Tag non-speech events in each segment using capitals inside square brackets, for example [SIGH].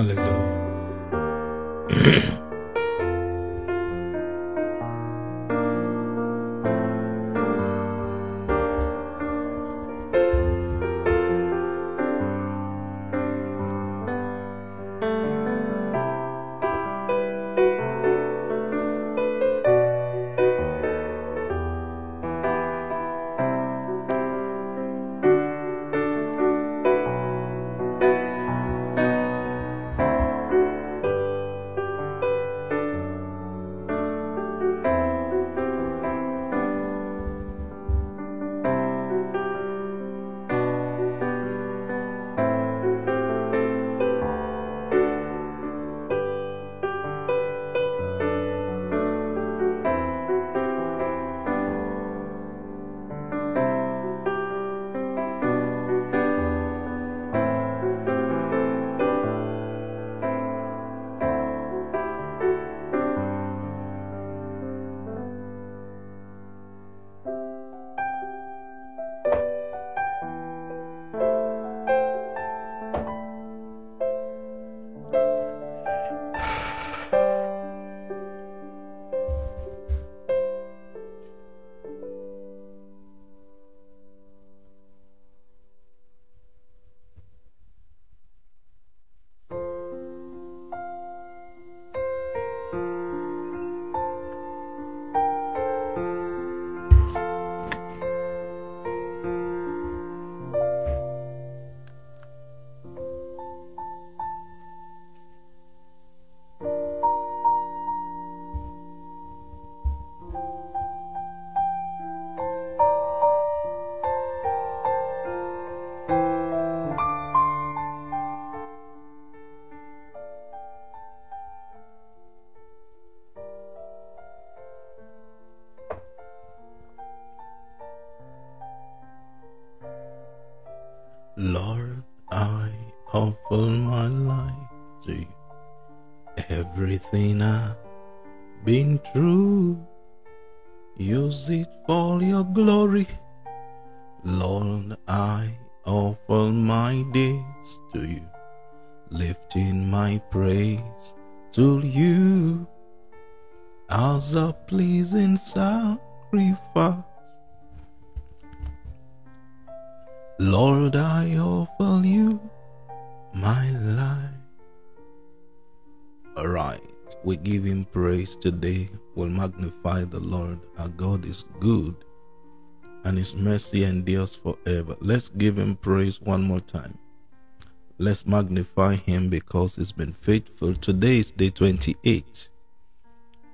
Hallelujah. [CLEARS THROAT] mercy endures forever. Let's give him praise one more time. Let's magnify him because he's been faithful. Today is day 28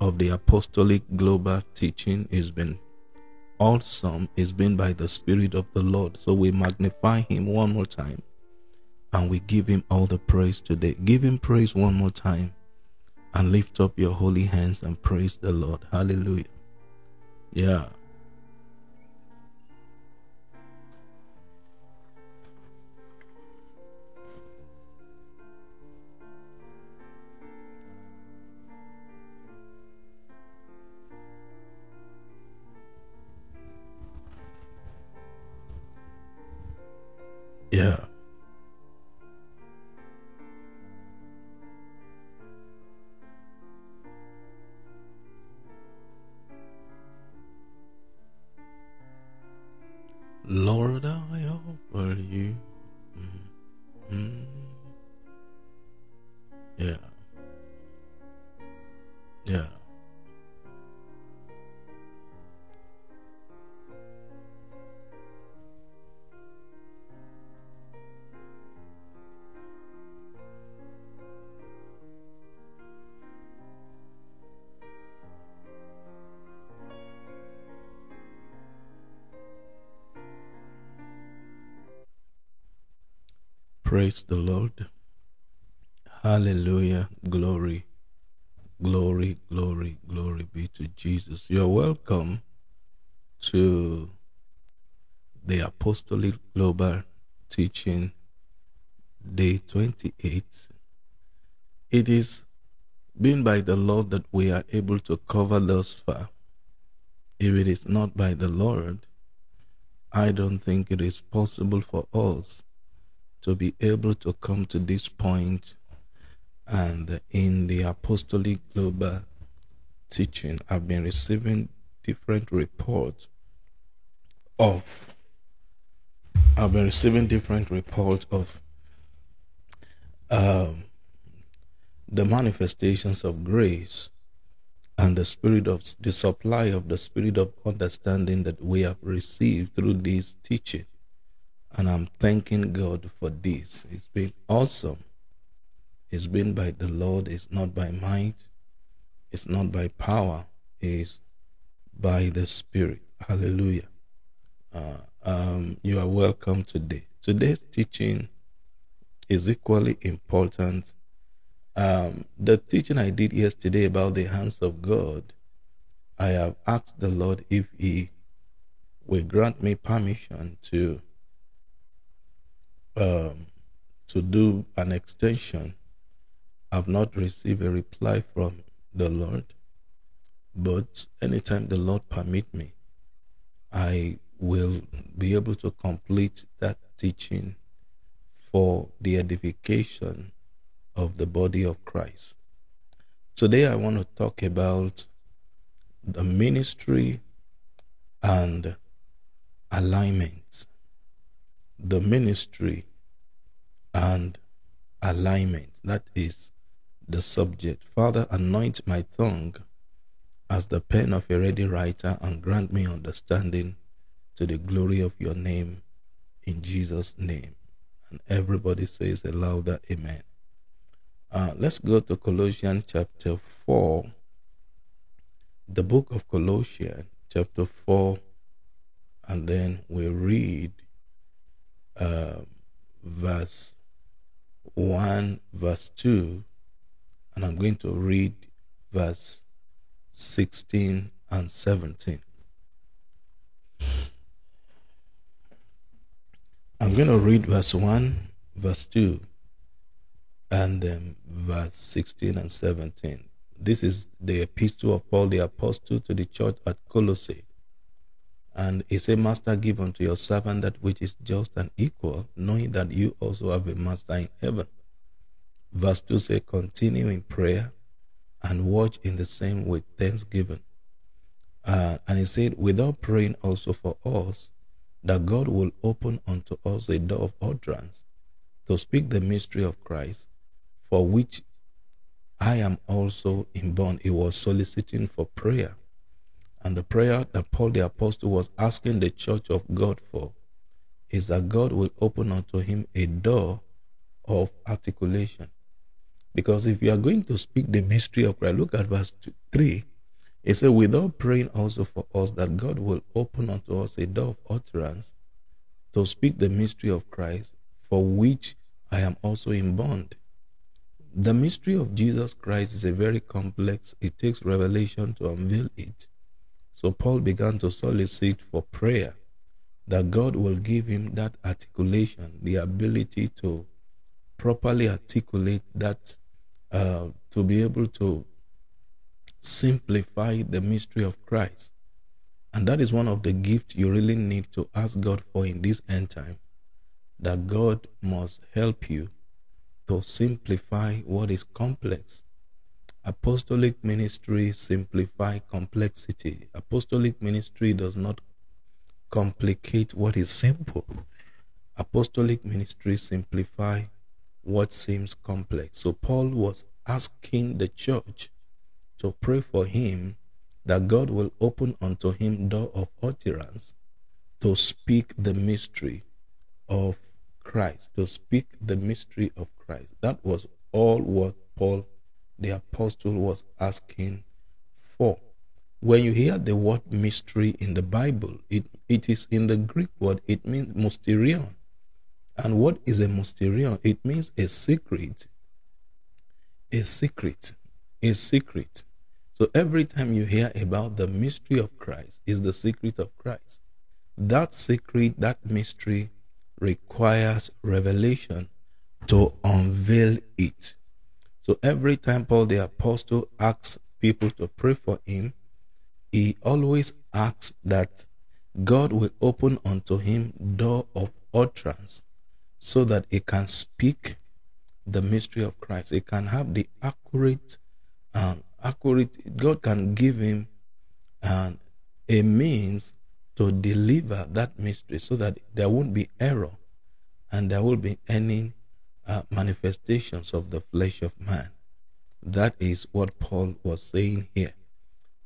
of the apostolic global teaching. It's been awesome. It's been by the Spirit of the Lord. So we magnify him one more time and we give him all the praise today. Give him praise one more time and lift up your holy hands and praise the Lord. Hallelujah. Yeah. Yeah. Praise the Lord. Hallelujah. Glory, glory, glory, glory be to Jesus. You're welcome to the Apostolic Global Teaching Day 28. It is been by the Lord that we are able to cover thus far. If it is not by the Lord, I don't think it is possible for us to be able to come to this point and in the apostolic global teaching i've been receiving different reports of i've been receiving different reports of um, the manifestations of grace and the spirit of the supply of the spirit of understanding that we have received through this teaching and I'm thanking God for this. It's been awesome. It's been by the Lord, it's not by might, it's not by power, it's by the Spirit. Hallelujah. Uh, um, you are welcome today. Today's teaching is equally important. Um, the teaching I did yesterday about the hands of God, I have asked the Lord if He will grant me permission to um, to do an extension. I've not received a reply from the Lord, but anytime the Lord permit me, I will be able to complete that teaching for the edification of the body of Christ. Today I want to talk about the ministry and alignment the ministry and alignment. That is the subject. Father, anoint my tongue as the pen of a ready writer and grant me understanding to the glory of your name in Jesus' name. And everybody says a louder amen. Uh, let's go to Colossians chapter 4. The book of Colossians, chapter 4, and then we read uh, verse 1, verse 2, and I'm going to read verse 16 and 17. I'm going to read verse 1, verse 2, and then verse 16 and 17. This is the epistle of Paul the Apostle to the church at Colossae. And he said, Master, give unto your servant that which is just and equal, knowing that you also have a master in heaven. Verse 2 says, Continue in prayer and watch in the same with thanksgiving. Uh, and he said, Without praying also for us, that God will open unto us a door of utterance to speak the mystery of Christ, for which I am also in bond. He was soliciting for prayer. And the prayer that Paul the Apostle was asking the church of God for is that God will open unto him a door of articulation. Because if you are going to speak the mystery of Christ, look at verse two, 3. It said, Without praying also for us that God will open unto us a door of utterance to speak the mystery of Christ, for which I am also in bond. The mystery of Jesus Christ is a very complex, it takes revelation to unveil it. So Paul began to solicit for prayer that God will give him that articulation, the ability to properly articulate that, uh, to be able to simplify the mystery of Christ. And that is one of the gifts you really need to ask God for in this end time. That God must help you to simplify what is complex. Apostolic ministry simplify complexity. Apostolic ministry does not complicate what is simple. Apostolic ministry simplify what seems complex. So Paul was asking the church to pray for him that God will open unto him door of utterance to speak the mystery of Christ, to speak the mystery of Christ. That was all what Paul the apostle was asking for. When you hear the word mystery in the Bible, it, it is in the Greek word, it means mysterion. And what is a mysterion? It means a secret. A secret. A secret. So every time you hear about the mystery of Christ, is the secret of Christ. That secret, that mystery requires revelation to unveil it. So every time Paul the apostle asks people to pray for him, he always asks that God will open unto him door of utterance so that he can speak the mystery of Christ. He can have the accurate, um, accurate. God can give him um, a means to deliver that mystery, so that there won't be error, and there will be any manifestations of the flesh of man. That is what Paul was saying here.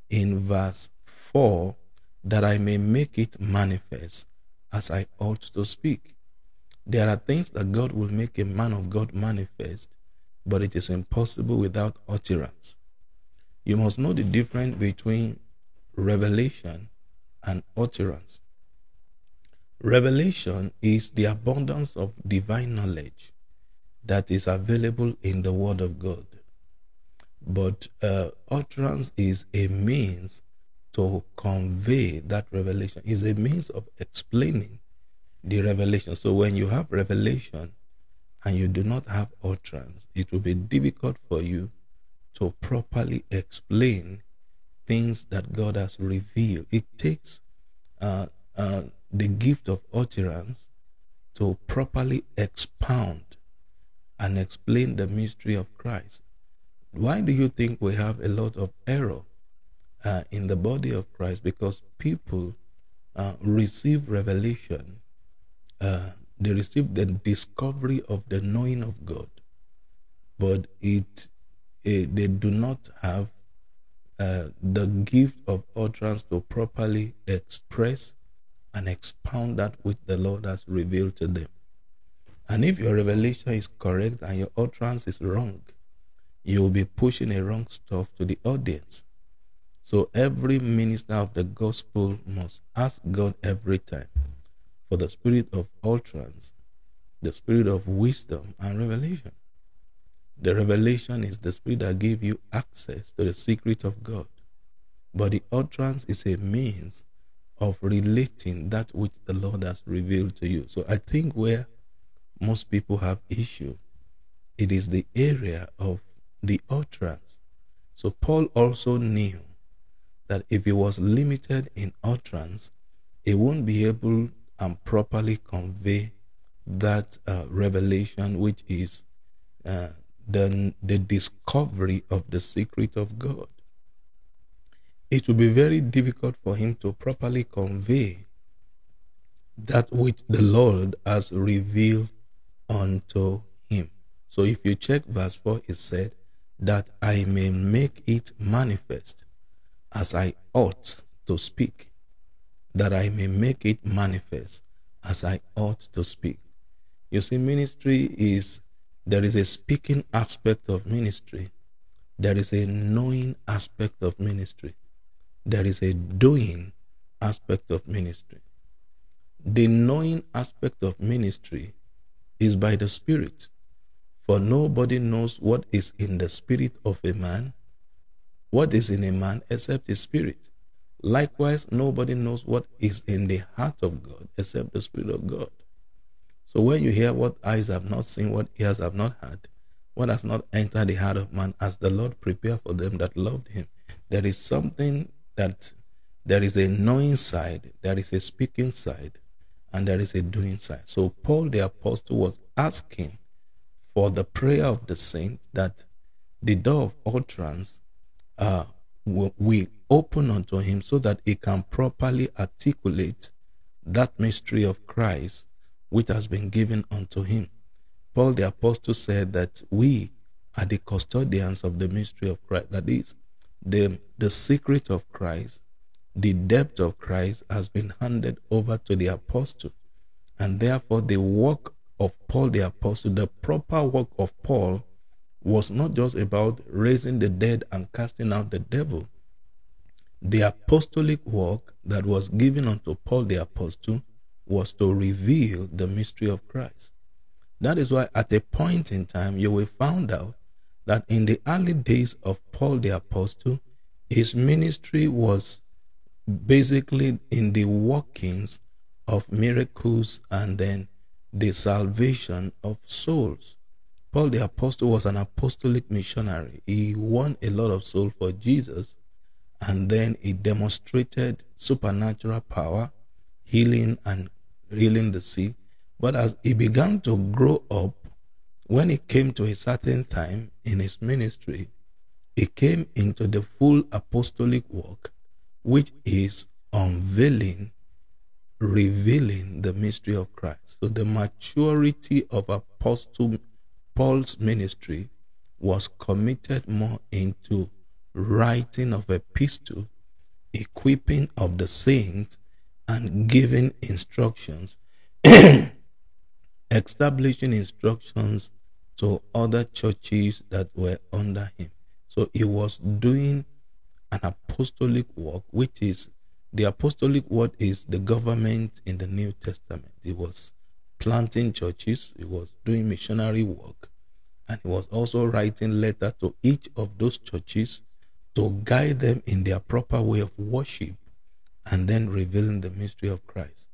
In verse 4, that I may make it manifest as I ought to speak. There are things that God will make a man of God manifest, but it is impossible without utterance. You must know the difference between revelation and utterance. Revelation is the abundance of divine knowledge that is available in the Word of God. But uh, utterance is a means to convey that revelation, is a means of explaining the revelation. So when you have revelation and you do not have utterance, it will be difficult for you to properly explain things that God has revealed. It takes uh, uh, the gift of utterance to properly expound and explain the mystery of Christ. Why do you think we have a lot of error uh, in the body of Christ? Because people uh, receive revelation, uh, they receive the discovery of the knowing of God, but it, it they do not have uh, the gift of utterance to properly express and expound that which the Lord has revealed to them. And if your revelation is correct and your utterance is wrong, you will be pushing a wrong stuff to the audience. So every minister of the gospel must ask God every time for the spirit of utterance, the spirit of wisdom and revelation. The revelation is the spirit that gives you access to the secret of God. But the utterance is a means of relating that which the Lord has revealed to you. So I think where most people have issue, it is the area of the utterance. So Paul also knew that if he was limited in utterance, he won't be able and properly convey that uh, revelation, which is uh, the, the discovery of the secret of God. It will be very difficult for him to properly convey that which the Lord has revealed unto him. So if you check verse 4, it said, That I may make it manifest as I ought to speak, that I may make it manifest as I ought to speak. You see, ministry is, there is a speaking aspect of ministry, there is a knowing aspect of ministry, there is a doing aspect of ministry. The knowing aspect of ministry is by the Spirit. For nobody knows what is in the spirit of a man, what is in a man except his spirit. Likewise, nobody knows what is in the heart of God except the Spirit of God. So when you hear what eyes have not seen, what ears have not heard, what has not entered the heart of man, as the Lord prepared for them that loved him, there is something that there is a knowing side, there is a speaking side, and there is a doing side. So Paul the apostle was asking for the prayer of the saints that the door of utterance uh, we open unto him so that he can properly articulate that mystery of Christ which has been given unto him. Paul the apostle said that we are the custodians of the mystery of Christ. That is, the, the secret of Christ, the depth of Christ has been handed over to the apostle. And therefore, the work of Paul the apostle, the proper work of Paul, was not just about raising the dead and casting out the devil. The apostolic work that was given unto Paul the apostle was to reveal the mystery of Christ. That is why at a point in time you will find out that in the early days of Paul the apostle, his ministry was basically in the workings of miracles and then the salvation of souls. Paul the Apostle was an apostolic missionary. He won a lot of souls for Jesus and then he demonstrated supernatural power, healing and healing the sick. But as he began to grow up, when he came to a certain time in his ministry, he came into the full apostolic work, which is unveiling, revealing the mystery of Christ. So the maturity of apostle Paul's ministry was committed more into writing of a epistle, equipping of the saints, and giving instructions, [CLEARS THROAT] establishing instructions to other churches that were under him. So he was doing an apostolic work, which is the apostolic word is the government in the New Testament. He was planting churches, he was doing missionary work, and he was also writing letters to each of those churches to guide them in their proper way of worship and then revealing the mystery of Christ.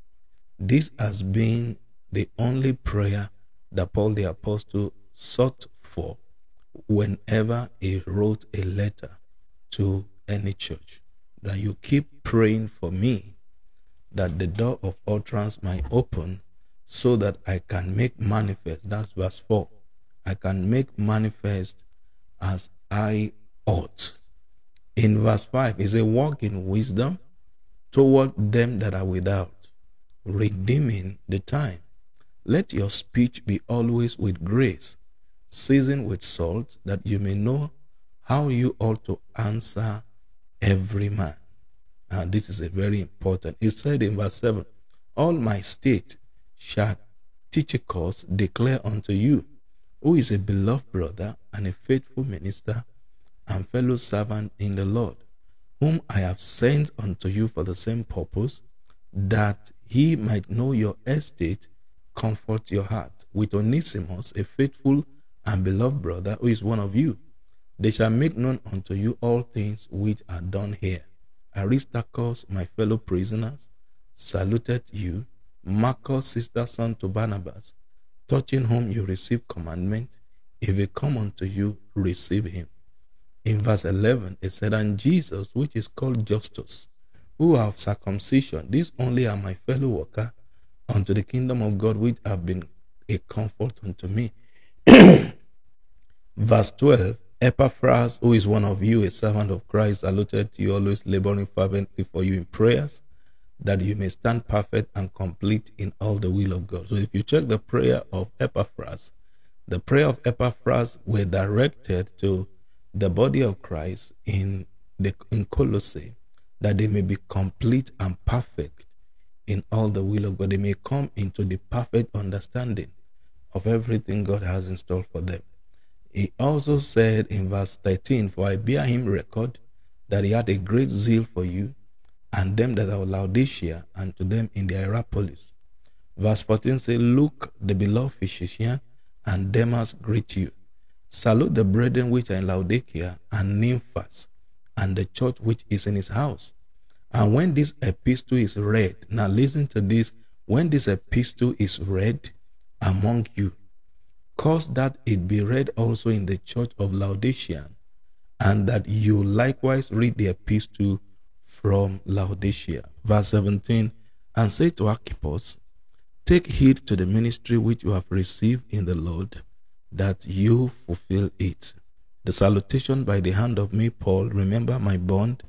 This has been the only prayer that Paul the Apostle sought for whenever he wrote a letter to any church. That you keep praying for me that the door of utterance might open so that I can make manifest. That's verse 4. I can make manifest as I ought. In verse 5, is a walk in wisdom toward them that are without, redeeming the time. Let your speech be always with grace, seasoned with salt, that you may know how you ought to answer every man. Now, this is a very important. He said in verse 7 All my state shall teach a Tychicus declare unto you, who is a beloved brother and a faithful minister and fellow servant in the Lord, whom I have sent unto you for the same purpose, that he might know your estate, comfort your heart. With Onesimus, a faithful and beloved brother, who is one of you, they shall make known unto you all things which are done here. Aristarchus, my fellow prisoners, saluted you Marcus, sister son to Barnabas, touching whom you receive commandment, if he come unto you, receive him. In verse 11, it said, And Jesus, which is called Justus, who have circumcision, these only are my fellow worker unto the kingdom of God, which have been a comfort unto me. [CLEARS THROAT] Verse 12 Epaphras, who is one of you, a servant of Christ, saluted to you, always laboring fervently for you in prayers, that you may stand perfect and complete in all the will of God. So if you check the prayer of Epaphras, the prayer of Epaphras were directed to the body of Christ in the in Colossae, that they may be complete and perfect in all the will of God. They may come into the perfect understanding of everything God has installed for them. He also said in verse 13, For I bear him record that he had a great zeal for you and them that are Laodicea and to them in the Hierapolis. Verse 14 says, Luke, the beloved physician, and Demas greet you. Salute the brethren which are in Laodicea and Nymphas and the church which is in his house. And when this epistle is read, now listen to this. When this epistle is read among you, cause that it be read also in the church of Laodicea, and that you likewise read the epistle from Laodicea. Verse 17 And say to Archippus, Take heed to the ministry which you have received in the Lord, that you fulfill it. The salutation by the hand of me, Paul, remember my bond.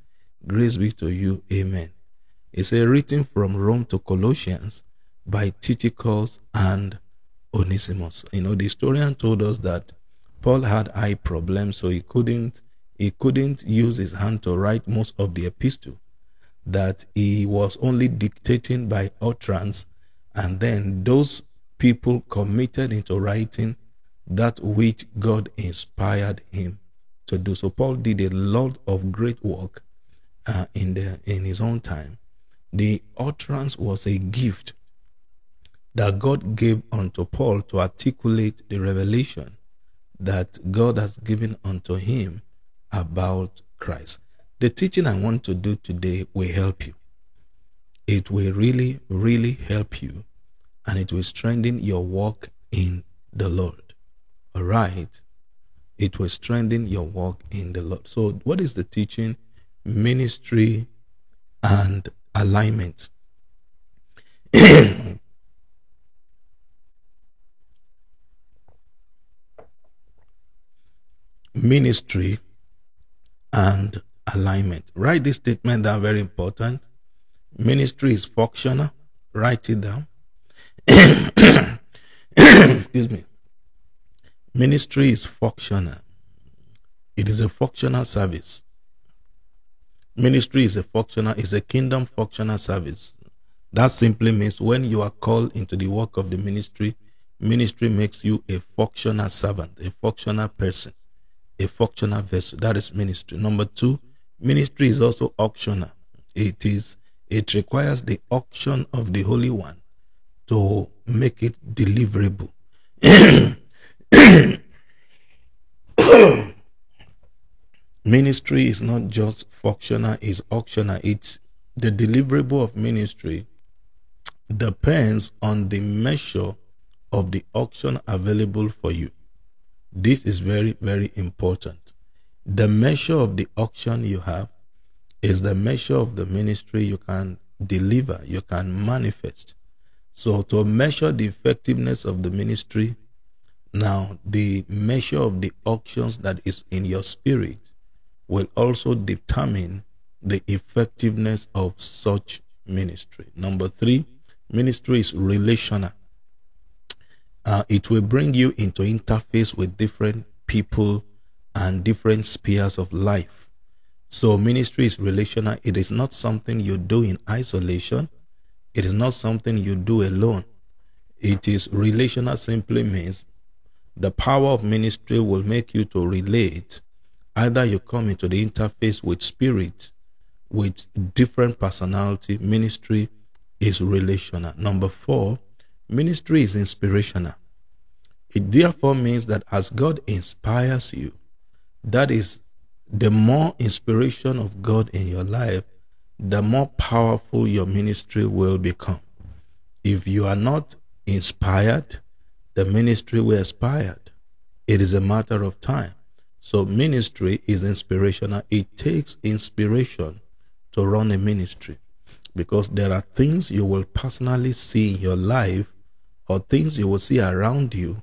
Grace be to you. Amen. It's a written from Rome to Colossians by Tychicus and Onesimus. You know, the historian told us that Paul had eye problems, so he couldn't he couldn't use his hand to write most of the epistle. That he was only dictating by utterance, and then those people committed into writing that which God inspired him to do. So Paul did a lot of great work uh, in the in his own time. The utterance was a gift that God gave unto Paul to articulate the revelation that God has given unto him about Christ. The teaching I want to do today will help you. It will really, really help you and it will strengthen your walk in the Lord. All right. It will strengthen your walk in the Lord. So, what is the teaching? Ministry and alignment. [CLEARS THROAT] ministry and alignment. Write this statement down, very important. Ministry is functional. Write it down. [COUGHS] Excuse me. Ministry is functional. It is a functional service. Ministry is a functional, is a kingdom functional service. That simply means when you are called into the work of the ministry, ministry makes you a functional servant, a functional person a functional vessel. That is ministry. Number two, ministry is also unctional. It is it requires the unction of the Holy One to make it deliverable. [COUGHS] ministry is not just functional, it's unctional. It's the deliverable of ministry depends on the measure of the unction available for you. This is very, very important. The measure of the unction you have is the measure of the ministry you can deliver, you can manifest. So, to measure the effectiveness of the ministry, now the measure of the unctions that is in your spirit will also determine the effectiveness of such ministry. Number three, ministry is relational uh, it will bring you into interface with different people and different spheres of life. So ministry is relational. It is not something you do in isolation. It is not something you do alone. It is relational simply means the power of ministry will make you to relate. Either you come into the interface with spirit, with different personality. Ministry is relational. Number four, Ministry is inspirational. It therefore means that as God inspires you, that is the more inspiration of God in your life, the more powerful your ministry will become. If you are not inspired, the ministry will expire. It is a matter of time. So ministry is inspirational. It takes inspiration to run a ministry because there are things you will personally see in your life or things you will see around you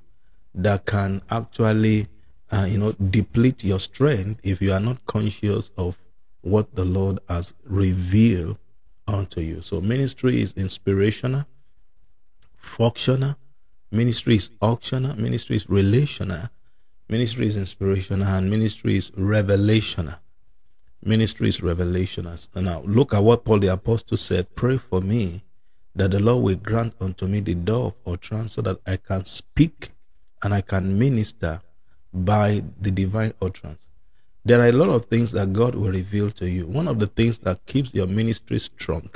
that can actually uh, you know, deplete your strength if you are not conscious of what the Lord has revealed unto you. So ministry is inspirational, functional, ministry is unctional, ministry is relational, ministry is inspirational, and ministry is revelational. Ministry is revelational. Now look at what Paul the Apostle said Pray for me that the Lord will grant unto me the door of utterance so that I can speak and I can minister by the divine utterance. There are a lot of things that God will reveal to you. One of the things that keeps your ministry strong,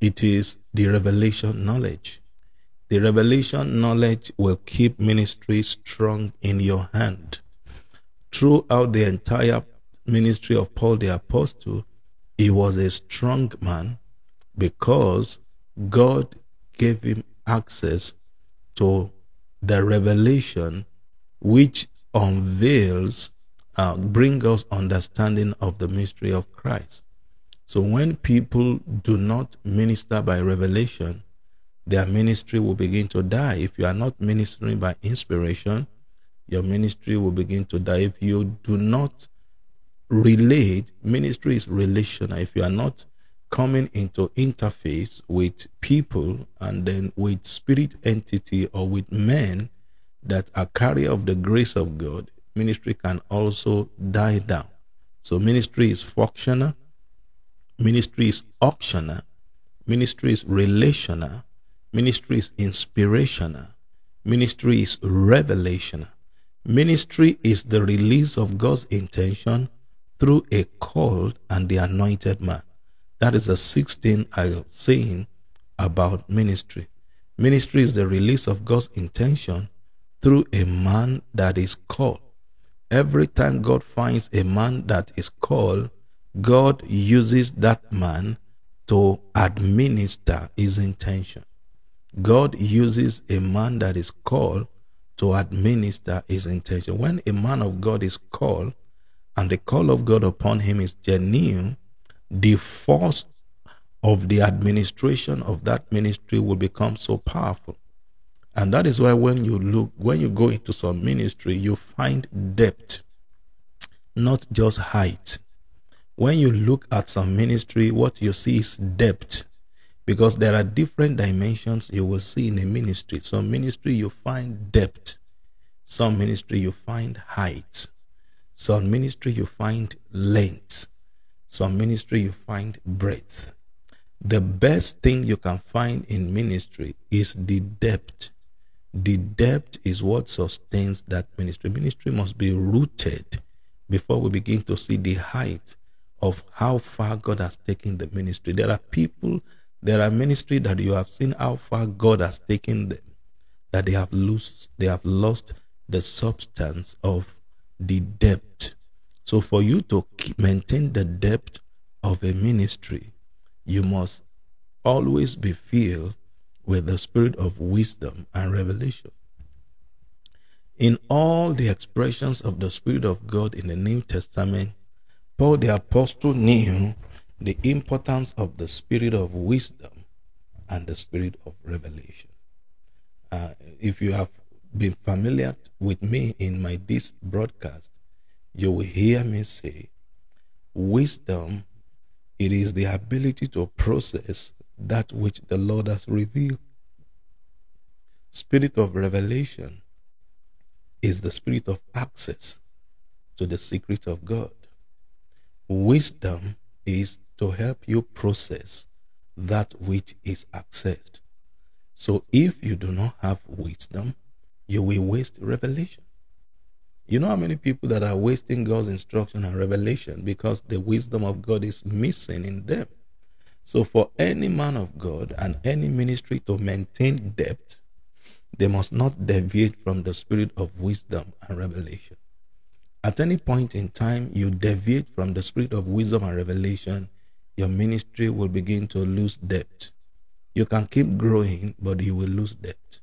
it is the revelation knowledge. The revelation knowledge will keep ministry strong in your hand. Throughout the entire ministry of Paul the Apostle, he was a strong man because God gave him access to the revelation which unveils, uh, bring us understanding of the mystery of Christ. So when people do not minister by revelation, their ministry will begin to die. If you are not ministering by inspiration, your ministry will begin to die. If you do not relate, ministry is relational. If you are not coming into interface with people and then with spirit entity or with men that are carrier of the grace of God, ministry can also die down. So ministry is functional, ministry is unctional, ministry is relational, ministry is inspirational, ministry is revelational. Ministry is the release of God's intention through a called and the anointed man. That is the 16 I am saying about ministry. Ministry is the release of God's intention through a man that is called. Every time God finds a man that is called, God uses that man to administer his intention. God uses a man that is called to administer his intention. When a man of God is called and the call of God upon him is genuine, the force of the administration of that ministry will become so powerful. And that is why when you look, when you go into some ministry, you find depth, not just height. When you look at some ministry, what you see is depth because there are different dimensions you will see in a ministry. Some ministry you find depth, some ministry you find height, some ministry you find length, some ministry you find breadth. The best thing you can find in ministry is the depth. The depth is what sustains that ministry. Ministry must be rooted before we begin to see the height of how far God has taken the ministry. There are people, there are ministry that you have seen how far God has taken them, that they have lost, they have lost the substance of the depth. So for you to maintain the depth of a ministry, you must always be filled with the spirit of wisdom and revelation. In all the expressions of the Spirit of God in the New Testament, Paul the Apostle knew the importance of the spirit of wisdom and the spirit of revelation. Uh, if you have been familiar with me in my this broadcast, you will hear me say, wisdom, it is the ability to process that which the Lord has revealed. Spirit of revelation is the spirit of access to the secret of God. Wisdom is to help you process that which is accessed. So if you do not have wisdom, you will waste revelation. You know how many people that are wasting God's instruction and revelation because the wisdom of God is missing in them. So for any man of God and any ministry to maintain depth, they must not deviate from the spirit of wisdom and revelation. At any point in time you deviate from the spirit of wisdom and revelation, your ministry will begin to lose depth. You can keep growing, but you will lose depth.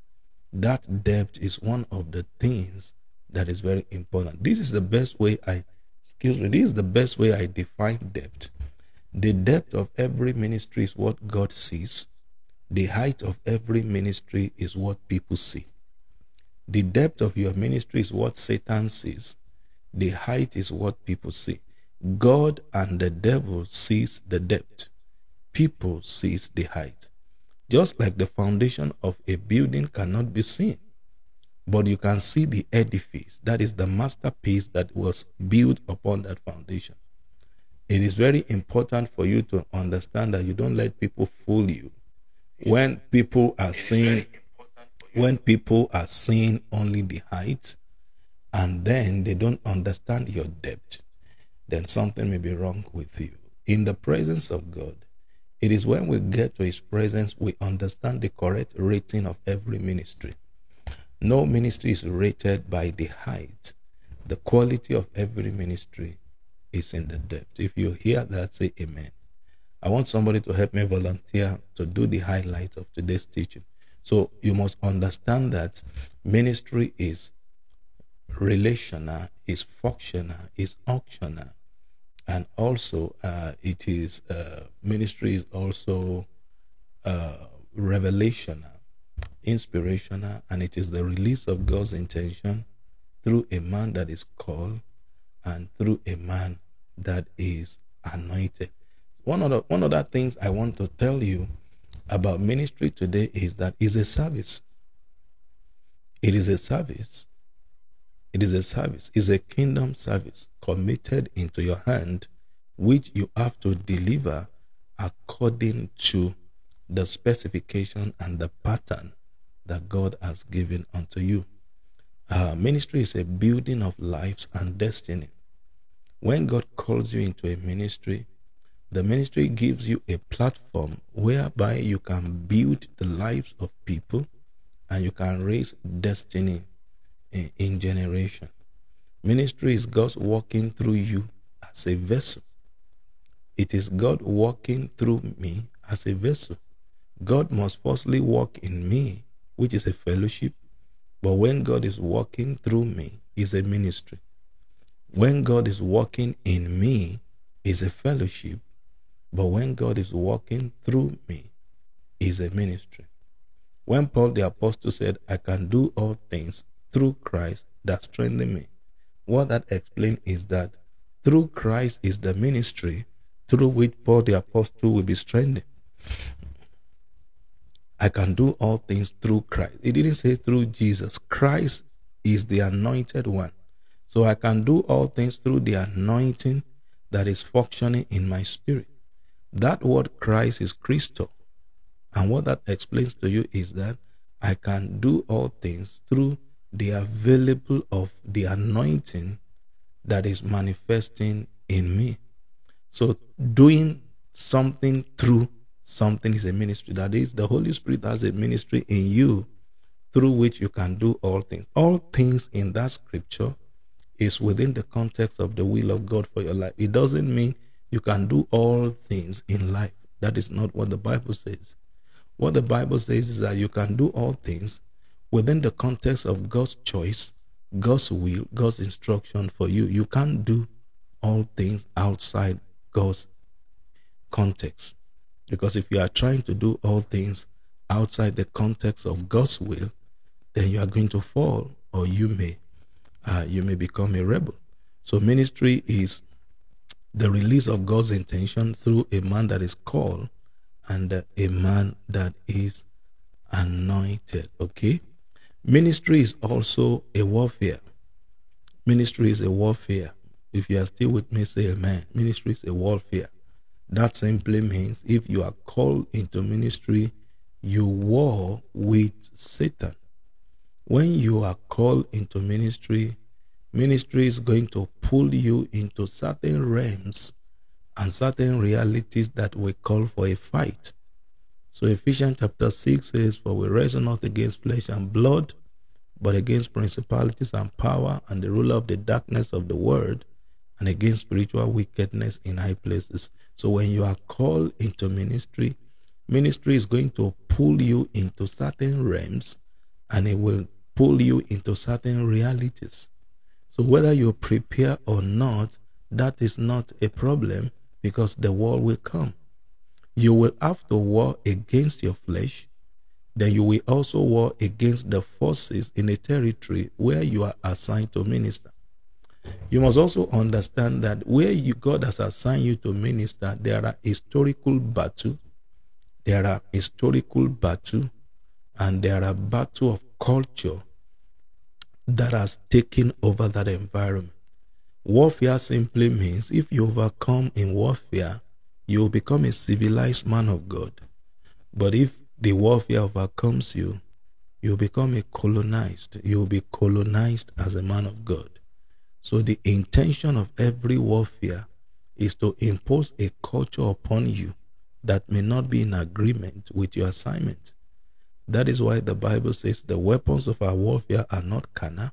That depth is one of the things that is very important. This is the best way I, excuse me, this is the best way I define depth. The depth of every ministry is what God sees. The height of every ministry is what people see. The depth of your ministry is what Satan sees. The height is what people see. God and the devil sees the depth. People sees the height. Just like the foundation of a building cannot be seen, but you can see the edifice. That is the masterpiece that was built upon that foundation. It is very important for you to understand that you don't let people fool you. When people are seeing when people are seeing only the height and then they don't understand your depth, then something may be wrong with you. In the presence of God, it is when we get to His presence we understand the correct rating of every ministry. No ministry is rated by the height. The quality of every ministry is in the depth. If you hear that, say amen. I want somebody to help me volunteer to do the highlights of today's teaching. So you must understand that ministry is relational, is functional, is unctional, and also uh, it is uh, ministry is also uh, revelational, inspirational, and it is the release of God's intention through a man that is called and through a man that is anointed. One of the one of the things I want to tell you about ministry today is that it's a service. It is a service. It is a service. It's a kingdom service committed into your hand, which you have to deliver according to the specification and the pattern that God has given unto you. Uh, ministry is a building of lives and destiny. When God calls you into a ministry, the ministry gives you a platform whereby you can build the lives of people and you can raise destiny in, in generation. Ministry is God's working through you as a vessel. It is God working through me as a vessel. God must firstly work in me, which is a fellowship. But when God is working through me, is a ministry. When God is working in me, is a fellowship. But when God is working through me, is a ministry. When Paul the apostle said, I can do all things through Christ that strengthen me, what that explains is that through Christ is the ministry through which Paul the apostle will be strengthened. I can do all things through Christ. It didn't say through Jesus. Christ is the anointed one. So I can do all things through the anointing that is functioning in my spirit. That word Christ is Christo. And what that explains to you is that I can do all things through the available of the anointing that is manifesting in me. So doing something through something is a ministry. That is, the Holy Spirit has a ministry in you through which you can do all things. All things in that scripture is within the context of the will of God for your life. It doesn't mean you can do all things in life. That is not what the Bible says. What the Bible says is that you can do all things within the context of God's choice, God's will, God's instruction for you. You can't do all things outside God's context. Because if you are trying to do all things outside the context of God's will, then you are going to fall or you may uh, you may become a rebel. So ministry is the release of God's intention through a man that is called and a man that is anointed. Okay? Ministry is also a warfare. Ministry is a warfare. If you are still with me, say amen. Ministry is a warfare. That simply means if you are called into ministry, you war with Satan. When you are called into ministry, ministry is going to pull you into certain realms and certain realities that will call for a fight. So Ephesians chapter 6 says, For we wrestle not against flesh and blood, but against principalities and power and the ruler of the darkness of the world, and against spiritual wickedness in high places. So when you are called into ministry, ministry is going to pull you into certain realms and it will pull you into certain realities. So whether you prepare or not, that is not a problem because the war will come. You will have to war against your flesh. Then you will also war against the forces in a territory where you are assigned to minister. You must also understand that where you, God has assigned you to minister, there are historical battle, there are historical battle, and there are battle of culture that has taken over that environment. Warfare simply means if you overcome in warfare, you will become a civilized man of God. But if the warfare overcomes you, you will become a colonized. You will be colonized as a man of God. So the intention of every warfare is to impose a culture upon you that may not be in agreement with your assignment. That is why the Bible says the weapons of our warfare are not carnal,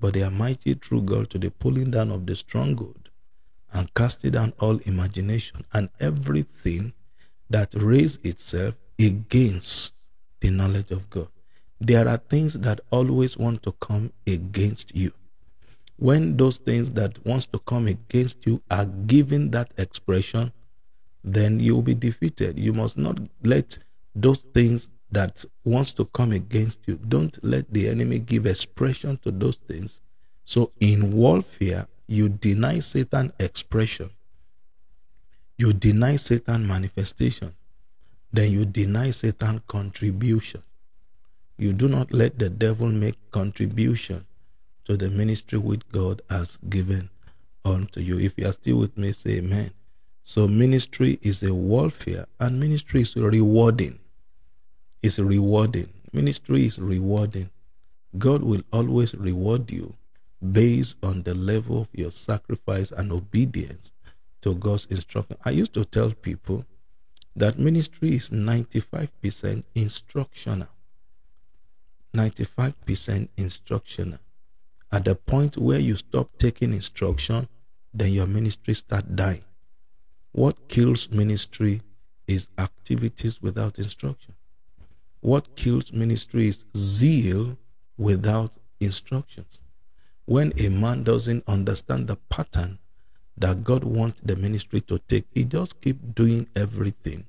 but they are mighty through God to the pulling down of the stronghold and casting down all imagination and everything that raise itself against the knowledge of God there are things that always want to come against you. When those things that wants to come against you are given that expression, then you will be defeated. You must not let those things that wants to come against you, don't let the enemy give expression to those things. So in warfare, you deny Satan expression. You deny Satan manifestation. Then you deny Satan contribution. You do not let the devil make contribution to the ministry which God has given unto you. If you are still with me, say amen. So ministry is a warfare and ministry is rewarding. It's rewarding. Ministry is rewarding. God will always reward you based on the level of your sacrifice and obedience to God's instruction. I used to tell people that ministry is 95% instructional. 95% instructional. At the point where you stop taking instruction, then your ministry start dying. What kills ministry is activities without instruction. What kills ministry is zeal without instructions. When a man doesn't understand the pattern that God wants the ministry to take, he just keep doing everything.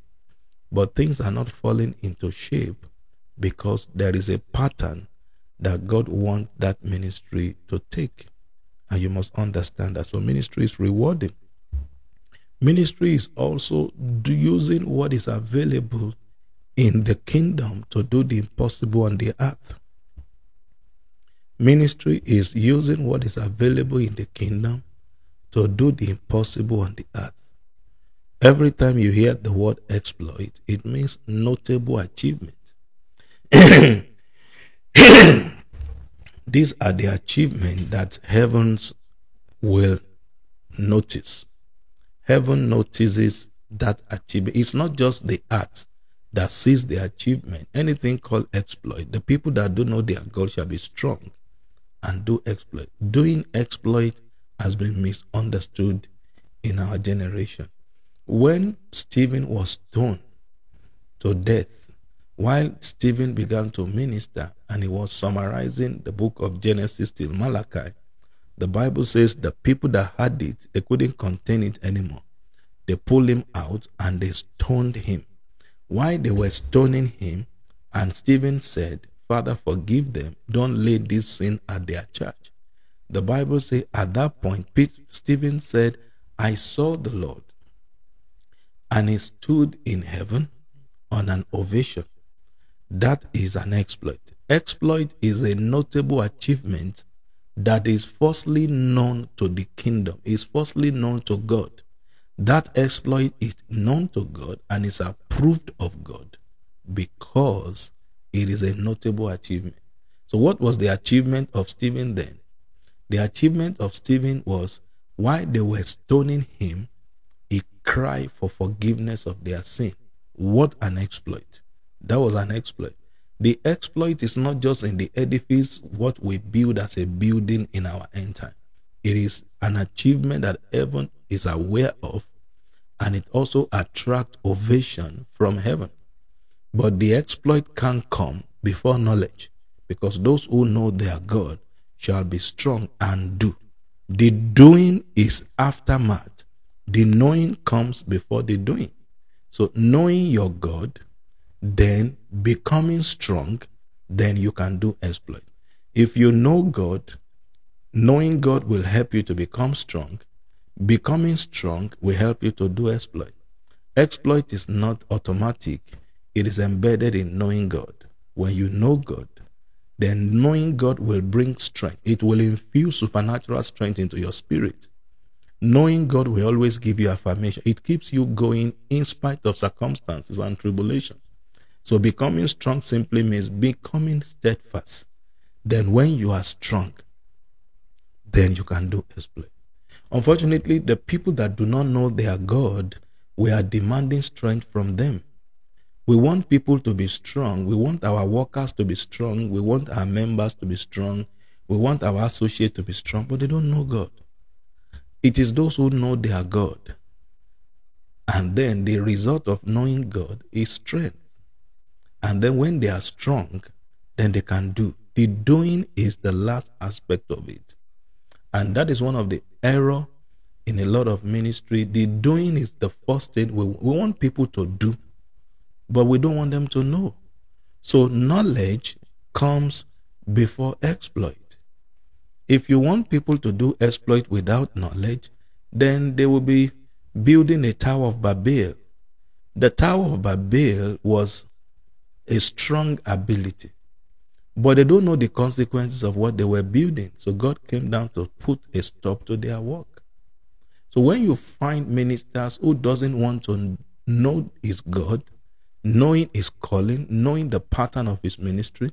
But things are not falling into shape because there is a pattern that God wants that ministry to take. And you must understand that. So, ministry is rewarding. Ministry is also using what is available in the kingdom to do the impossible on the earth. Ministry is using what is available in the kingdom to do the impossible on the earth. Every time you hear the word exploit, it means notable achievement. [CLEARS THROAT] [COUGHS] These are the achievements that heavens will notice. Heaven notices that achievement. It's not just the earth that sees the achievement. Anything called exploit. The people that do know their God shall be strong and do exploit. Doing exploit has been misunderstood in our generation. When Stephen was stoned to death, while Stephen began to minister and he was summarizing the book of Genesis till Malachi, the Bible says the people that had it, they couldn't contain it anymore. They pulled him out and they stoned him. While they were stoning him, and Stephen said, Father, forgive them. Don't lay this sin at their church. The Bible says at that point, Stephen said, I saw the Lord. And he stood in heaven on an ovation that is an exploit. Exploit is a notable achievement that is firstly known to the kingdom, is firstly known to God. That exploit is known to God and is approved of God because it is a notable achievement. So, what was the achievement of Stephen then? The achievement of Stephen was while they were stoning him, he cried for forgiveness of their sin. What an exploit! That was an exploit. The exploit is not just in the edifice, what we build as a building in our end time. It is an achievement that heaven is aware of, and it also attracts ovation from heaven. But the exploit can't come before knowledge, because those who know their God shall be strong and do. The doing is aftermath. The knowing comes before the doing. So knowing your God then becoming strong, then you can do exploit. If you know God Knowing God will help you to become strong. Becoming strong will help you to do exploit. Exploit is not automatic, it is embedded in knowing God. When you know God, then knowing God will bring strength. It will infuse supernatural strength into your spirit. Knowing God will always give you affirmation. It keeps you going in spite of circumstances and tribulations. So becoming strong simply means becoming steadfast. Then when you are strong, then you can do exploit. Unfortunately, the people that do not know their God, we are demanding strength from them. We want people to be strong. We want our workers to be strong. We want our members to be strong. We want our associates to be strong, but they don't know God. It is those who know their God. And then the result of knowing God is strength. And then when they are strong, then they can do. The doing is the last aspect of it. And that is one of the error in a lot of ministry. The doing is the first thing we, we want people to do, but we don't want them to know. So knowledge comes before exploit. If you want people to do exploit without knowledge, then they will be building a Tower of Babel. The Tower of Babel was a strong ability. But they don't know the consequences of what they were building. So God came down to put a stop to their work. So when you find ministers who doesn't want to know his God, knowing his calling, knowing the pattern of his ministry,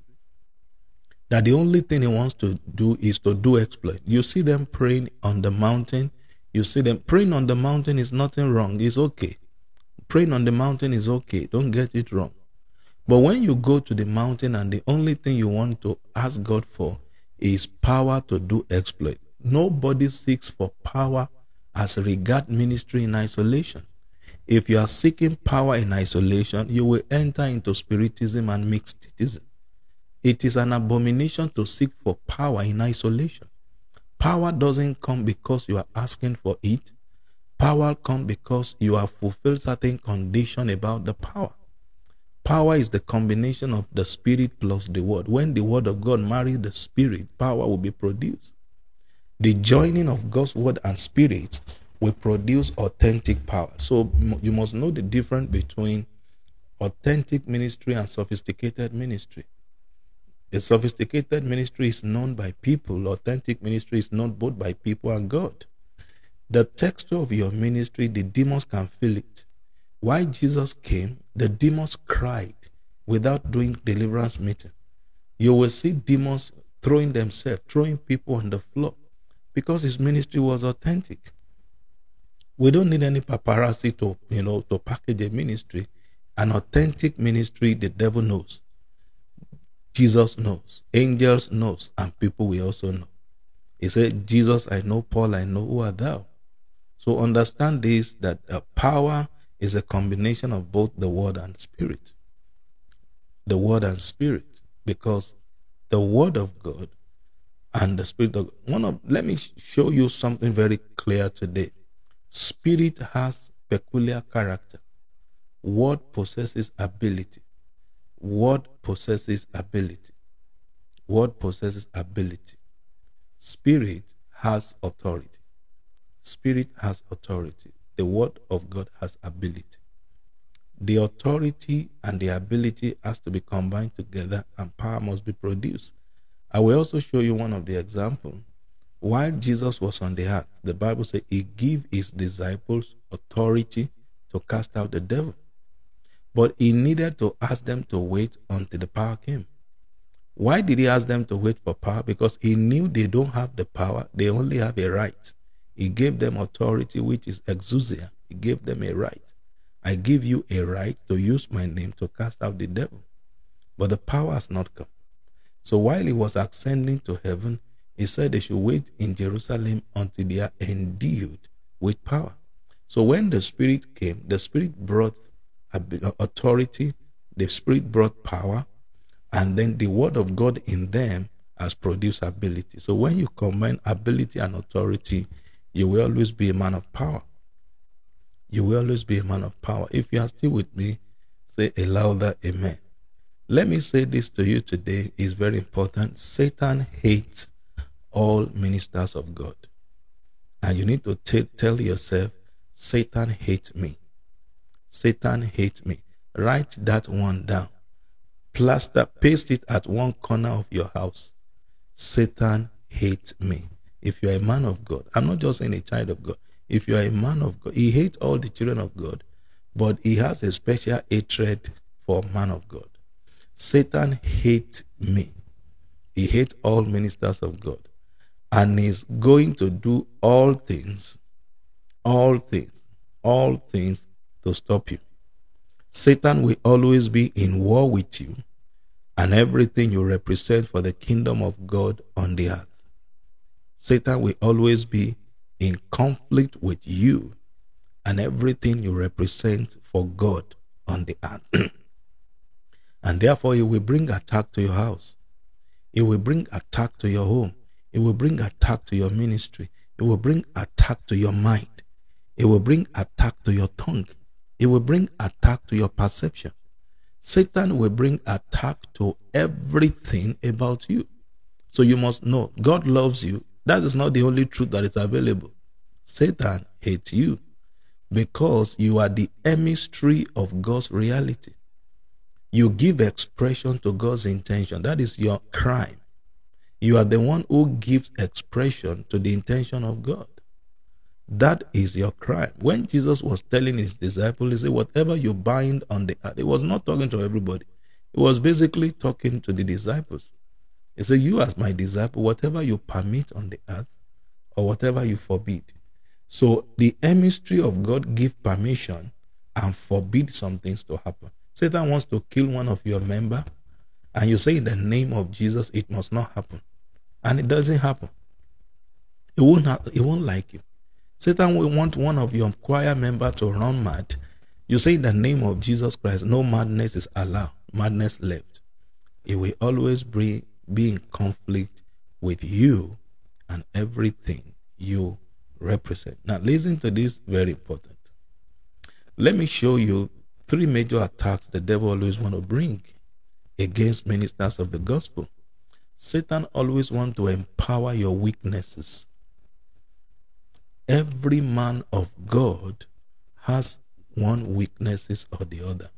that the only thing he wants to do is to do exploit. You see them praying on the mountain. You see them praying on the mountain is nothing wrong. It's okay. Praying on the mountain is okay. Don't get it wrong. But when you go to the mountain and the only thing you want to ask God for is power to do exploit, nobody seeks for power as regard ministry in isolation. If you are seeking power in isolation, you will enter into spiritism and mixedism. It is an abomination to seek for power in isolation. Power doesn't come because you are asking for it. Power comes because you have fulfilled certain condition about the power. Power is the combination of the spirit plus the word. When the word of God marries the spirit, power will be produced. The joining of God's word and spirit will produce authentic power. So you must know the difference between authentic ministry and sophisticated ministry. A sophisticated ministry is known by people, authentic ministry is known both by people and God. The texture of your ministry, the demons can feel it. Why Jesus came, the demons cried without doing deliverance meeting. You will see demons throwing themselves, throwing people on the floor because his ministry was authentic. We don't need any paparazzi to, you know, to package a ministry. An authentic ministry, the devil knows. Jesus knows. Angels knows. And people will also know. He said, Jesus, I know. Paul, I know. Who are thou? So understand this, that the power is a combination of both the word and spirit. The word and spirit, because the word of God and the spirit of. One of let me show you something very clear today. Spirit has peculiar character. Word possesses ability. Word possesses ability. Word possesses ability. Spirit has authority. Spirit has authority the word of God has ability. The authority and the ability has to be combined together and power must be produced. I will also show you one of the examples. While Jesus was on the earth, the Bible says he gave his disciples authority to cast out the devil. But he needed to ask them to wait until the power came. Why did he ask them to wait for power? Because he knew they don't have the power, they only have a right. He gave them authority, which is exousia. He gave them a right. I give you a right to use my name to cast out the devil. But the power has not come. So while he was ascending to heaven, he said they should wait in Jerusalem until they are endued with power. So when the Spirit came, the Spirit brought authority, the Spirit brought power, and then the Word of God in them has produced ability. So when you combine ability and authority, you will always be a man of power. You will always be a man of power. If you are still with me, say a louder amen. Let me say this to you today is very important. Satan hates all ministers of God. And you need to t- tell yourself, Satan hates me. Satan hates me. Write that one down. Plaster, paste it at one corner of your house. Satan hates me. If you are a man of God, I'm not just saying a child of God. If you are a man of God, he hates all the children of God, but he has a special hatred for man of God. Satan hates me. He hates all ministers of God and is going to do all things, all things, all things to stop you. Satan will always be in war with you and everything you represent for the kingdom of God on the earth. Satan will always be in conflict with you and everything you represent for God on the earth. [CLEARS THROAT] and therefore, he will bring attack to your house. He will bring attack to your home. It will bring attack to your ministry. It will bring attack to your mind. It will bring attack to your tongue. It will bring attack to your perception. Satan will bring attack to everything about you. So you must know God loves you. That is not the only truth that is available. Satan hates you because you are the emissary of God's reality. You give expression to God's intention. That is your crime. You are the one who gives expression to the intention of God. That is your crime. When Jesus was telling his disciples, he said, Whatever you bind on the earth, he was not talking to everybody. He was basically talking to the disciples. He said, You, as my disciple, whatever you permit on the earth or whatever you forbid. So the emissary of God give permission and forbid some things to happen. Satan wants to kill one of your member, and you say in the name of Jesus, it must not happen. And it doesn't happen. It won't, ha- it won't like you. Satan will want one of your choir member to run mad. You say in the name of Jesus Christ, no madness is allowed, madness left. It will always be, be in conflict with you and everything you represent. Now, listen to this, very important. Let me show you three major attacks the devil always want to bring against ministers of the gospel. Satan always want to empower your weaknesses every man of God has one weaknesses or the other.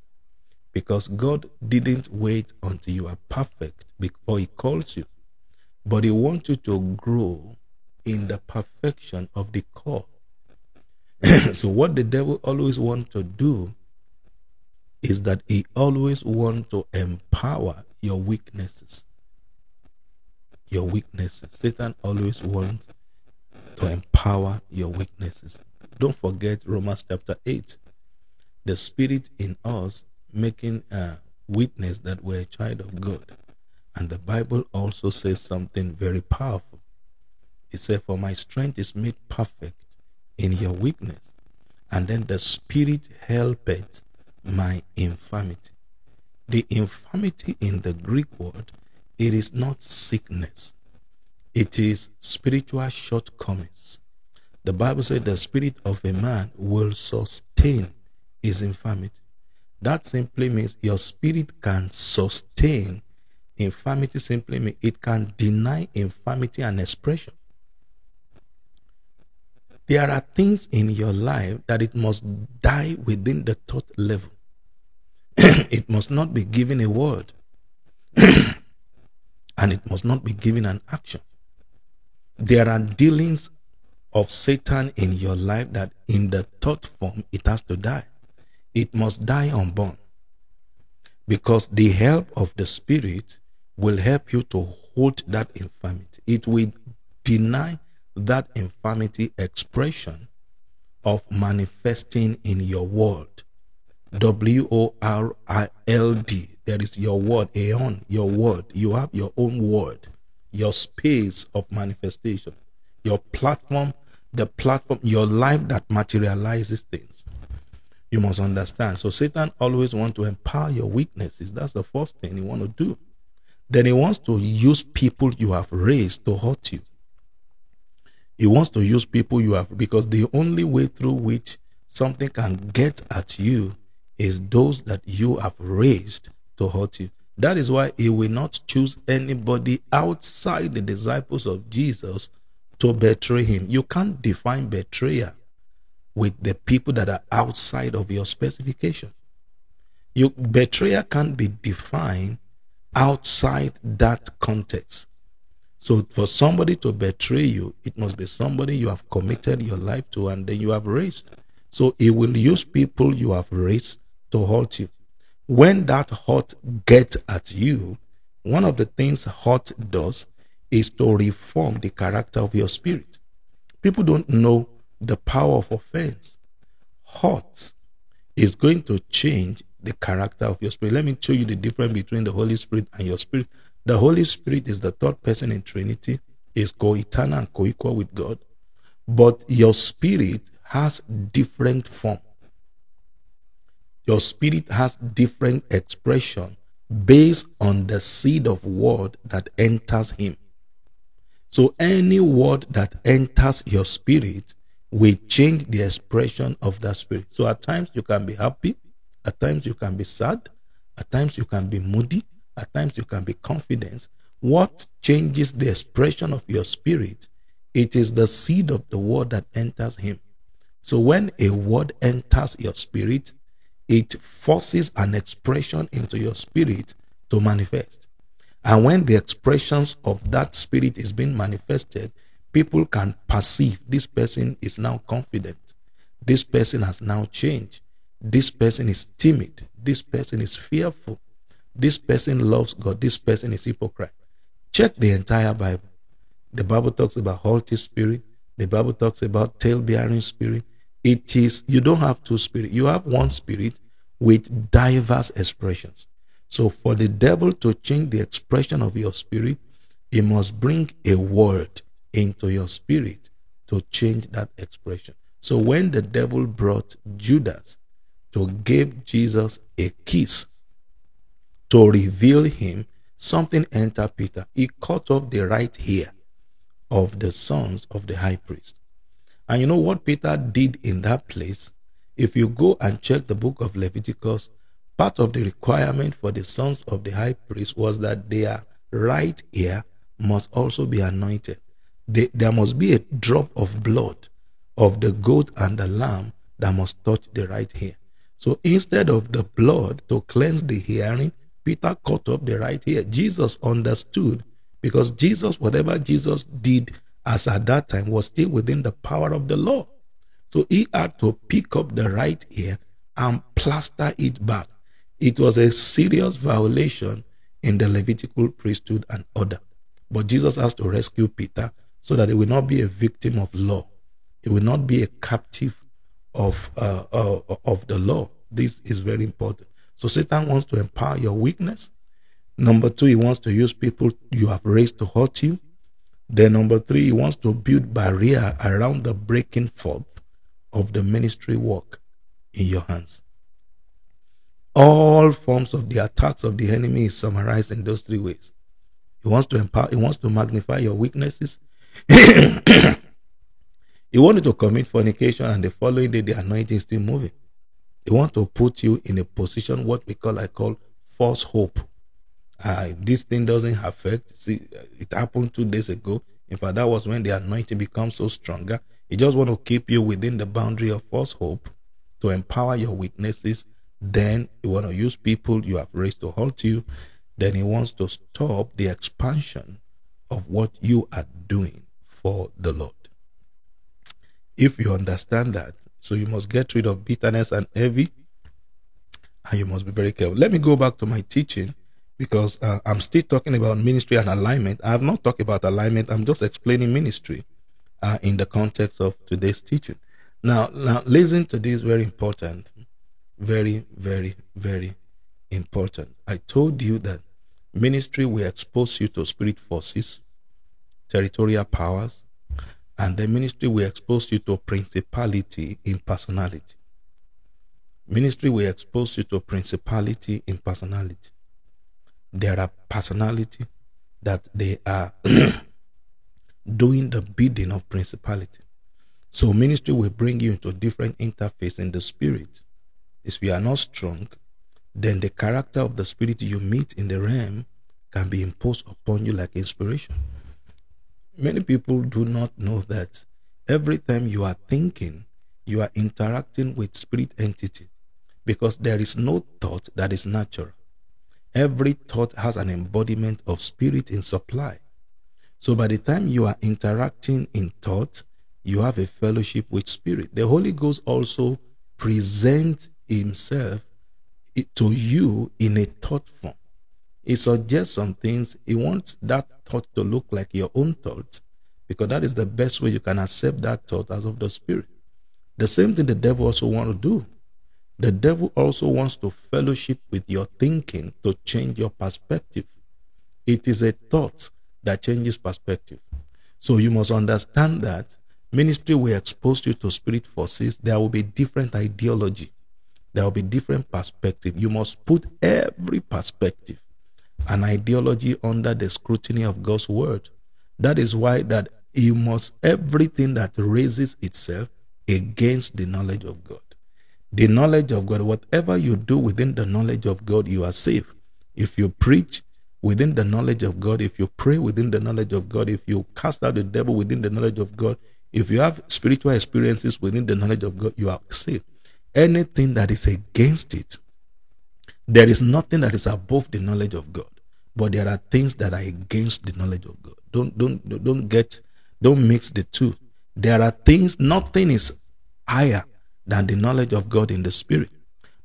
Because God didn't wait until you are perfect before He calls you, but He wants you to grow in the perfection of the call. [CLEARS THROAT] so, what the devil always wants to do is that he always wants to empower your weaknesses. Your weaknesses. Satan always wants to empower your weaknesses. Don't forget Romans chapter 8. The Spirit in us making a witness that we're a child of God. And the Bible also says something very powerful. It says, For my strength is made perfect in your weakness. And then the Spirit helpeth my infirmity. The infirmity in the Greek word, it is not sickness. It is spiritual shortcomings. The Bible said the spirit of a man will sustain his infirmity. That simply means your spirit can sustain infirmity, simply means it can deny infirmity and expression. There are things in your life that it must die within the thought level. [CLEARS THROAT] it must not be given a word. [CLEARS THROAT] and it must not be given an action there are dealings of Satan in your life that in the thought form it has to die. It must die unborn. Because the help of the Spirit will help you to hold that infirmity. It will deny that infirmity expression of manifesting in your world. W O R I L D. There is your word, aeon, your word. You have your own word your space of manifestation, your platform, the platform, your life that materializes things. You must understand. So Satan always wants to empower your weaknesses. That's the first thing he want to do. Then he wants to use people you have raised to hurt you. He wants to use people you have because the only way through which something can get at you is those that you have raised to hurt you. That is why he will not choose anybody outside the disciples of Jesus to betray him. You can't define betrayal with the people that are outside of your specification. You betrayal can't be defined outside that context. So for somebody to betray you, it must be somebody you have committed your life to and then you have raised. So he will use people you have raised to hurt you. When that hurt gets at you, one of the things hurt does is to reform the character of your spirit. People don't know the power of offense. Hurt is going to change the character of your spirit. Let me show you the difference between the Holy Spirit and your spirit. The Holy Spirit is the third person in Trinity, is co-eternal and co-equal with God. But your spirit has different form. Your spirit has different expression based on the seed of word that enters him. So any word that enters your spirit will change the expression of that spirit. So at times you can be happy, at times you can be sad, at times you can be moody, at times you can be confident. What changes the expression of your spirit? It is the seed of the word that enters him. So when a word enters your spirit, it forces an expression into your spirit to manifest. And when the expressions of that spirit is being manifested, people can perceive this person is now confident. This person has now changed. This person is timid. This person is fearful. This person loves God. This person is hypocrite. Check the entire Bible. The Bible talks about haughty spirit. The Bible talks about tale bearing spirit. It is, you don't have two spirits. You have one spirit with diverse expressions. So for the devil to change the expression of your spirit, he must bring a word into your spirit to change that expression. So when the devil brought Judas to give Jesus a kiss to reveal him, something entered Peter. He cut off the right ear of the sons of the high priest. And you know what Peter did in that place? If you go and check the book of Leviticus, part of the requirement for the sons of the high priest was that their right ear must also be anointed. They, there must be a drop of blood of the goat and the lamb that must touch the right ear. So instead of the blood to cleanse the hearing, Peter cut off the right ear. Jesus understood because Jesus, whatever Jesus did as at that time, was still within the power of the law. So he had to pick up the right ear and plaster it back. It was a serious violation in the Levitical priesthood and order. But Jesus has to rescue Peter so that it will not be a victim of law. It will not be a captive of uh, uh, of the law. This is very important. So Satan wants to empower your weakness. Number two, he wants to use people you have raised to hurt you. Then number three, he wants to build barrier around the breaking forth of the ministry work in your hands. All forms of the attacks of the enemy is summarized in those three ways. He wants to empower, he wants to magnify your weaknesses. [COUGHS] he wanted to commit fornication and the following day the anointing is still moving. He wants to put you in a position what we call I call false hope. Uh, this thing doesn't affect. See, it happened two days ago. In fact, that was when the anointing becomes so stronger. He just want to keep you within the boundary of false hope to empower your weaknesses. Then he want to use people you have raised to hurt you. Then he wants to stop the expansion of what you are doing for the Lord. If you understand that, so you must get rid of bitterness and envy, and you must be very careful. Let me go back to my teaching because uh, I'm still talking about ministry and alignment. I have not talked about alignment. I'm just explaining ministry uh, in the context of today's teaching. Now, now listen to this very important, very, very, very important. I told you that ministry will expose you to spirit forces, territorial powers, and the ministry will expose you to principality in personality. Ministry will expose you to principality in personality. There are personality that they are [CLEARS THROAT] doing the bidding of principality. So ministry will bring you into different interface in the spirit. If you are not strong, then the character of the spirit you meet in the realm can be imposed upon you like inspiration. Many people do not know that every time you are thinking, you are interacting with spirit entity because there is no thought that is natural. Every thought has an embodiment of spirit in supply. So by the time you are interacting in thought, you have a fellowship with spirit. The Holy Ghost also presents himself to you in a thought form. He suggests some things. He wants that thought to look like your own thoughts because that is the best way you can accept that thought as of the spirit. The same thing the devil also wants to do. The devil also wants to fellowship with your thinking to change your perspective. It is a thought that changes perspective. So you must understand that ministry will expose you to spirit forces. There will be different ideology. There will be different perspective. You must put every perspective and ideology under the scrutiny of God's word. That is why that you must everything that raises itself against the knowledge of God. The knowledge of God, whatever you do within the knowledge of God, you are safe. If you preach within the knowledge of God, if you pray within the knowledge of God, if you cast out the devil within the knowledge of God, if you have spiritual experiences within the knowledge of God, you are safe. Anything that is against it, there is nothing that is above the knowledge of God, but there are things that are against the knowledge of God. Don't don't don't get don't mix the two. There are things, nothing is higher than the knowledge of God in the spirit.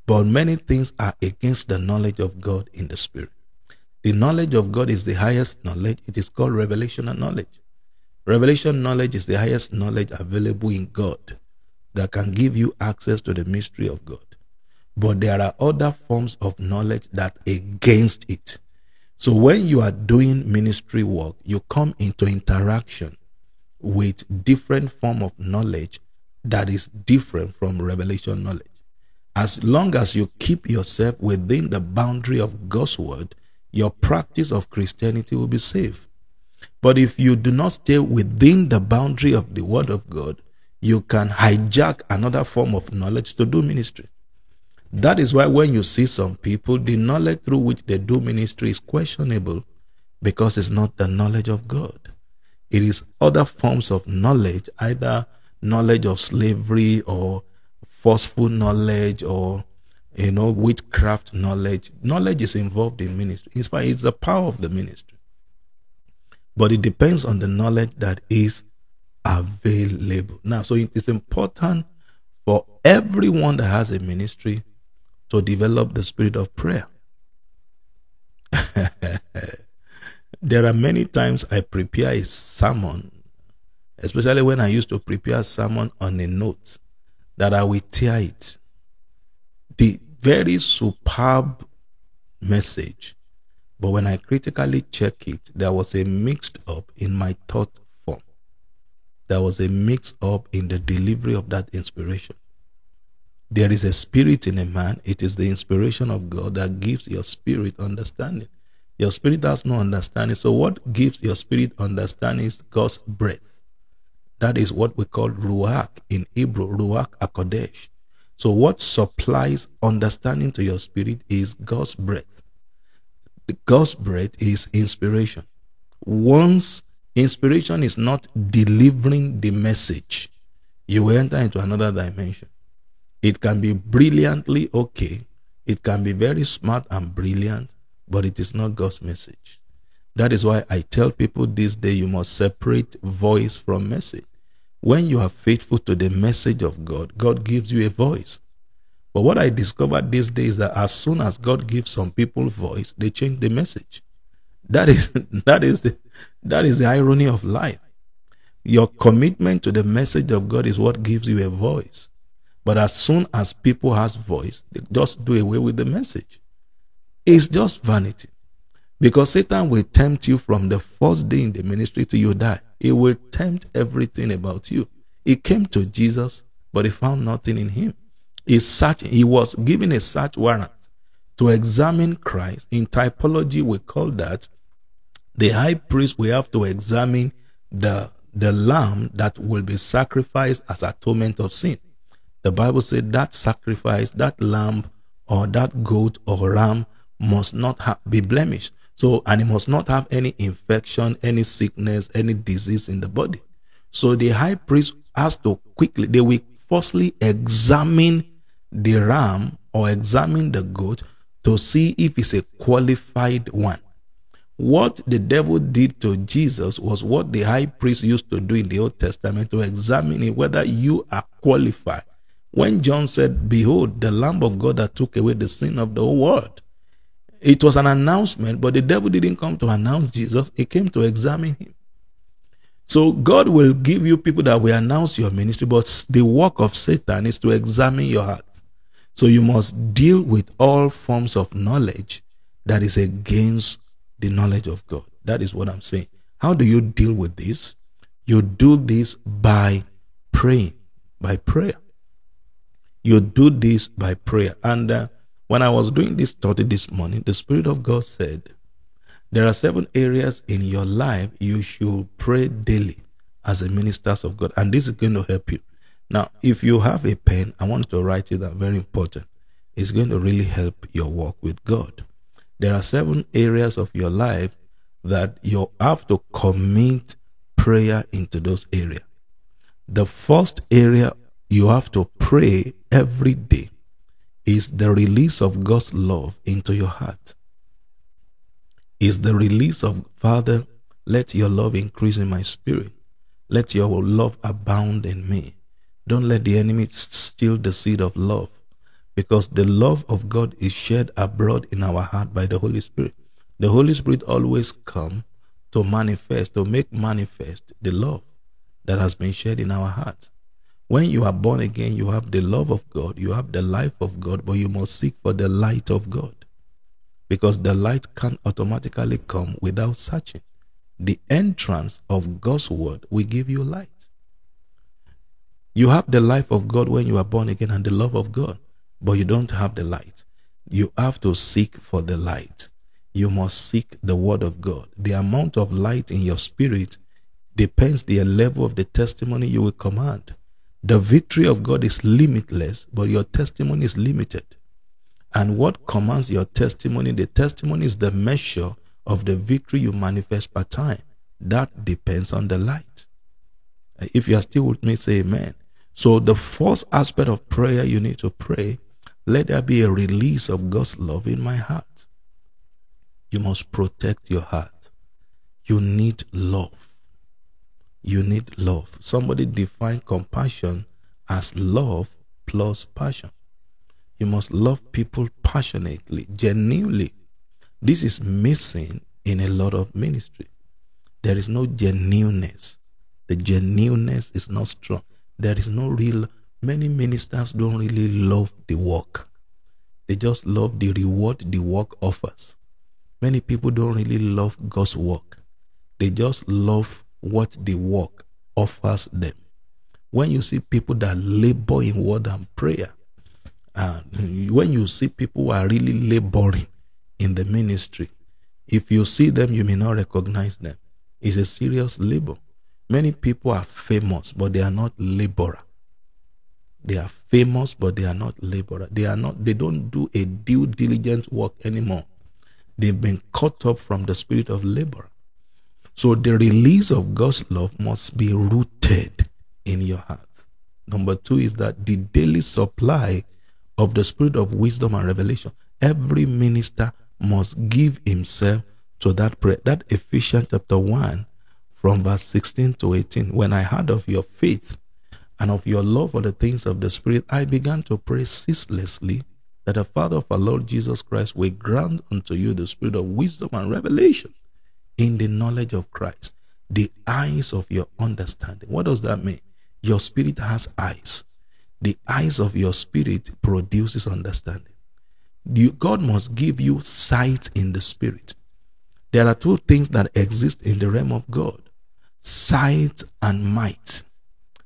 But many things are against the knowledge of God in the spirit. The knowledge of God is the highest knowledge. It is called revelational knowledge. Revelation knowledge is the highest knowledge available in God that can give you access to the mystery of God. But there are other forms of knowledge that against it. So when you are doing ministry work, you come into interaction with different form of knowledge that is different from revelation knowledge. As long as you keep yourself within the boundary of God's word, your practice of Christianity will be safe. But if you do not stay within the boundary of the word of God, you can hijack another form of knowledge to do ministry. That is why when you see some people, the knowledge through which they do ministry is questionable because it's not the knowledge of God. It is other forms of knowledge, either knowledge of slavery or forceful knowledge or you know witchcraft knowledge. Knowledge is involved in ministry. In fact, it's the power of the ministry. But it depends on the knowledge that is available. Now, so it is important for everyone that has a ministry to develop the spirit of prayer. [LAUGHS] There are many times I prepare a sermon, especially when I used to prepare a sermon on a note, that I will tear it. The very superb message, but when I critically check it, there was a mixed up in my thought. There was a mix up in the delivery of that inspiration. There is a spirit in a man. It is the inspiration of God that gives your spirit understanding. Your spirit has no understanding. So, what gives your spirit understanding is God's breath. That is what we call Ruach in Hebrew, Ruach HaKodesh. So, what supplies understanding to your spirit is God's breath. The God's breath is inspiration. Once inspiration is not delivering the message, you will enter into another dimension. It can be brilliantly okay, it can be very smart and brilliant, but it is not God's message. That is why I tell people this day you must separate voice from message. When you are faithful to the message of God, God gives you a voice. But what I discovered these days is that as soon as God gives some people voice, they change the message. That is [LAUGHS] that is the that is the irony of life. Your commitment to the message of God is what gives you a voice. But as soon as people has voice, they just do away with the message. It's just vanity. Because Satan will tempt you from the first day in the ministry till you die. He will tempt everything about you. He came to Jesus, but he found nothing in him. He searched, he was given a search warrant to examine Christ. In typology, we call that the high priest will have to examine the, the lamb that will be sacrificed as atonement of sin. The Bible said that sacrifice, that lamb or that goat or ram must not ha- be blemished. So, and it must not have any infection, any sickness, any disease in the body. So the high priest has to quickly, they will firstly examine the ram or examine the goat to see if it's a qualified one. What the devil did to Jesus was what the high priest used to do in the Old Testament to examine whether you are qualified. When John said, Behold, the Lamb of God that took away the sin of the whole world. It was an announcement, but the devil didn't come to announce Jesus, he came to examine him. So God will give you people that will announce your ministry, but the work of Satan is to examine your heart. So you must deal with all forms of knowledge that is against the knowledge of God. That is what I'm saying. How do you deal with this? You do this by praying, by prayer. You do this by prayer. And uh, when I was doing this study this morning, the Spirit of God said, There are seven areas in your life you should pray daily as a ministers of God. And this is going to help you. Now, if you have a pen, I want to write it down. Very important. It's going to really help your walk with God. There are seven areas of your life that you have to commit prayer into those areas. The first area you have to pray every day is the release of God's love into your heart. Is the release of Father, let your love increase in my spirit. Let your love abound in me. Don't let the enemy steal the seed of love because the love of God is shed abroad in our heart by the Holy Spirit. The Holy Spirit always come to manifest, to make manifest the love that has been shed in our hearts. When you are born again, you have the love of God, you have the life of God, but you must seek for the light of God. Because the light can't automatically come without searching. The entrance of God's word will give you light. You have the life of God when you are born again and the love of God, but you don't have the light. You have to seek for the light. You must seek the word of God. The amount of light in your spirit depends the level of the testimony you will command. The victory of God is limitless, but your testimony is limited. And what commands your testimony? The testimony is the measure of the victory you manifest per time. That depends on the light. If you are still with me, say amen. So the first aspect of prayer you need to pray, let there be a release of God's love in my heart. You must protect your heart. You need love. You need love. Somebody define compassion as love plus passion. You must love people passionately, genuinely. This is missing in a lot of ministry. There is no genuineness. The genuineness is not strong there is no real many ministers don't really love the work. They just love the reward the work offers. Many people don't really love god's work. They just love what the work offers them. When you see people that labor in word and prayer and when you see people who are really laboring in the ministry if you see them you may not recognize them. It's a serious labor. Many people are famous, but they are not laborer. They are famous, but they are not laborer. They are not. They don't do a due diligence work anymore. They've been cut up from the spirit of labor. So the release of God's love must be rooted in your heart. Number two is that the daily supply of the spirit of wisdom and revelation. Every minister must give himself to that prayer. That Ephesians chapter 1 from verse 16 to 18. When I heard of your faith and of your love for the things of the Spirit, I began to pray ceaselessly that the Father of our Lord Jesus Christ will grant unto you the spirit of wisdom and revelation in the knowledge of Christ, the eyes of your understanding. What does that mean? Your spirit has eyes. The eyes of your spirit produces understanding. God must give you sight in the spirit. There are two things that exist in the realm of God sight and might,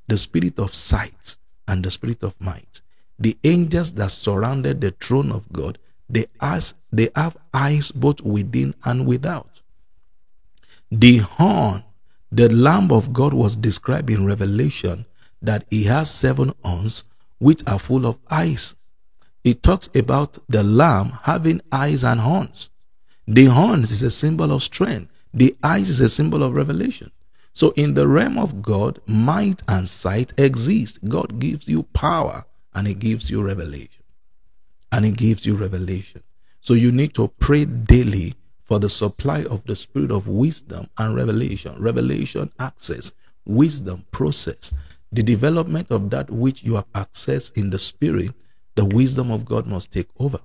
the spirit of sight and the spirit of might. The angels that surrounded the throne of God, they, they have eyes both within and without. The horn, the Lamb of God was described in Revelation that he has seven horns which are full of eyes. it talks about the lamb having eyes and horns. The horns is a symbol of strength. The eyes is a symbol of revelation. So in the realm of God, might and sight exist. God gives you power and he gives you revelation. And he gives you revelation. So you need to pray daily for the supply of the spirit of wisdom and revelation. Revelation access, wisdom process, the development of that which you have accessed in the spirit, the wisdom of God must take over.